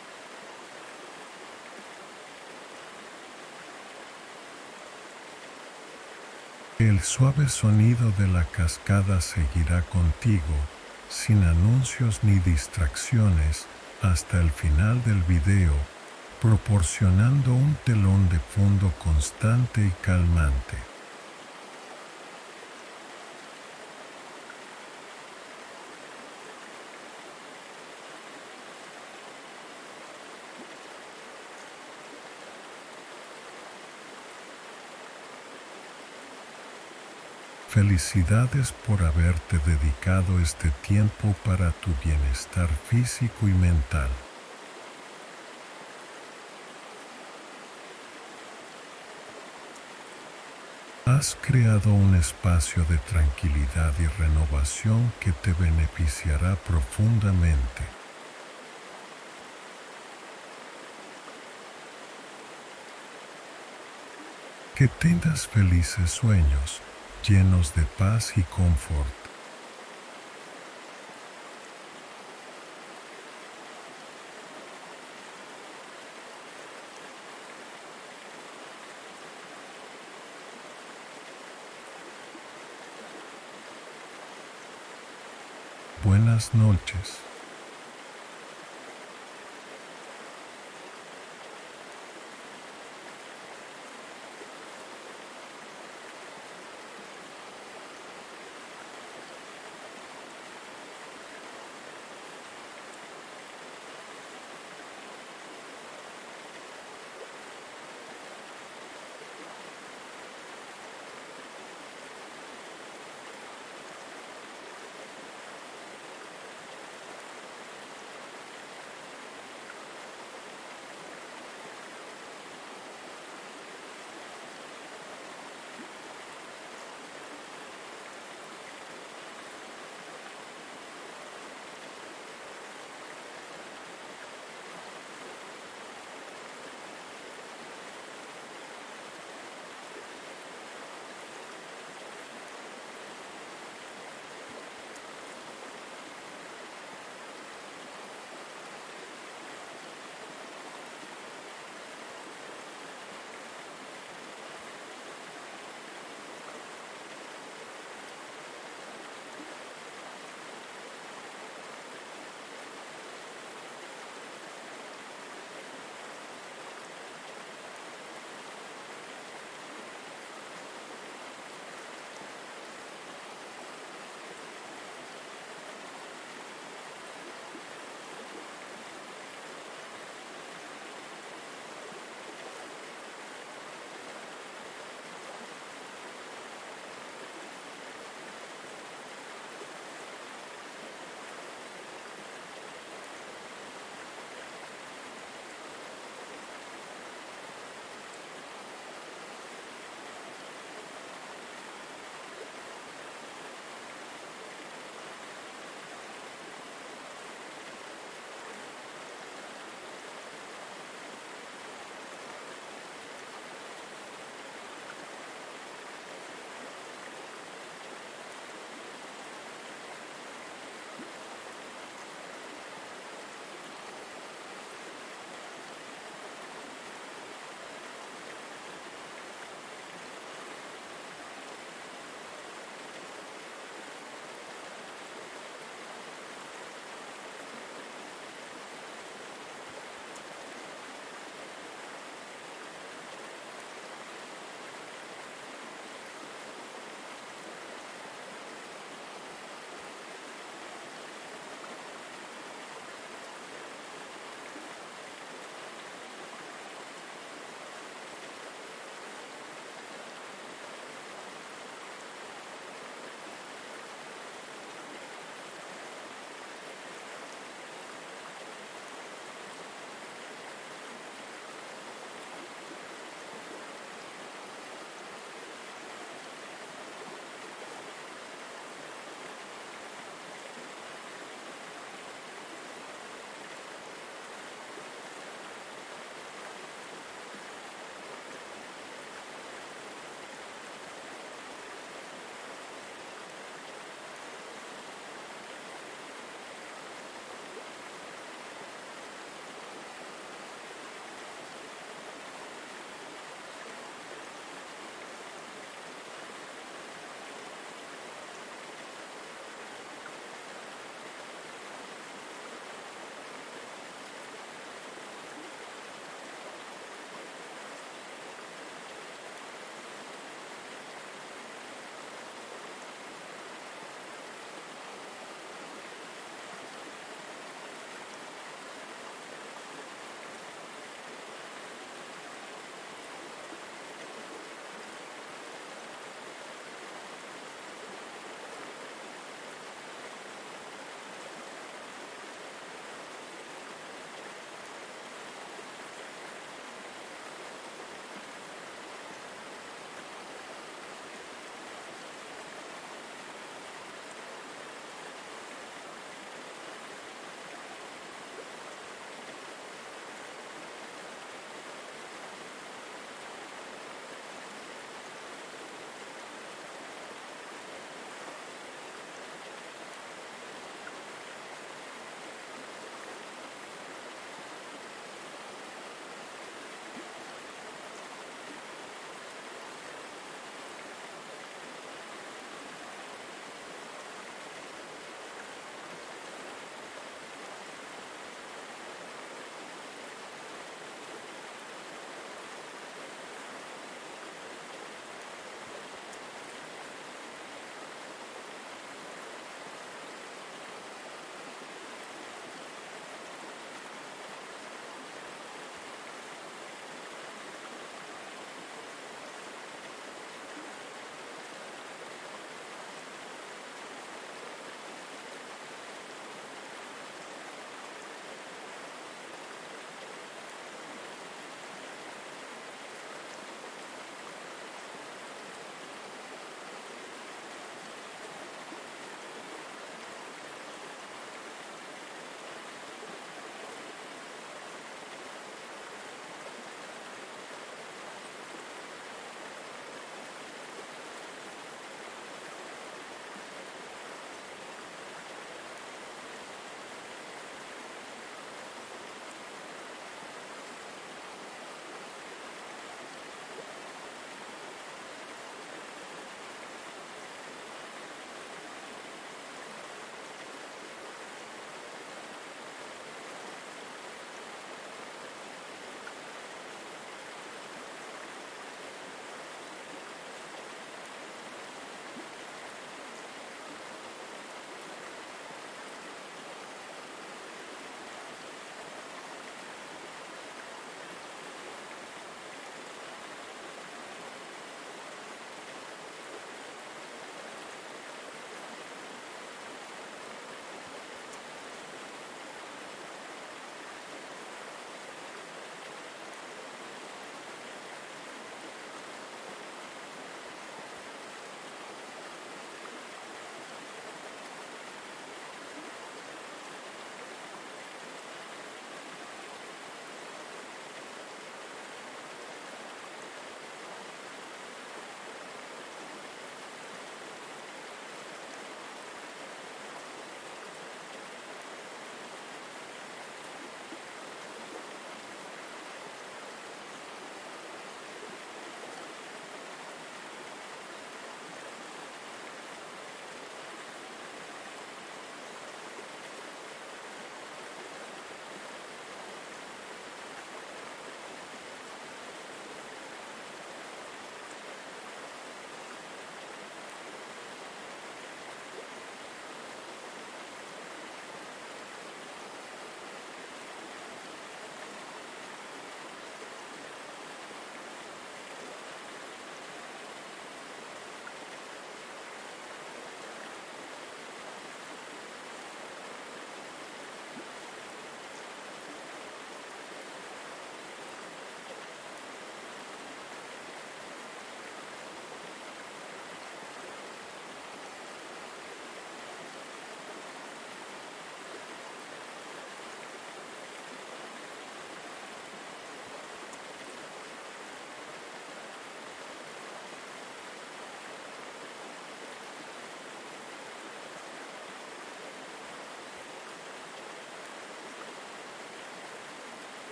El suave sonido de la cascada seguirá contigo, sin anuncios ni distracciones, hasta el final del video, proporcionando un telón de fondo constante y calmante. Felicidades por haberte dedicado este tiempo para tu bienestar físico y mental. Has creado un espacio de tranquilidad y renovación que te beneficiará profundamente. Que tengas felices sueños llenos de paz y confort. Buenas noches.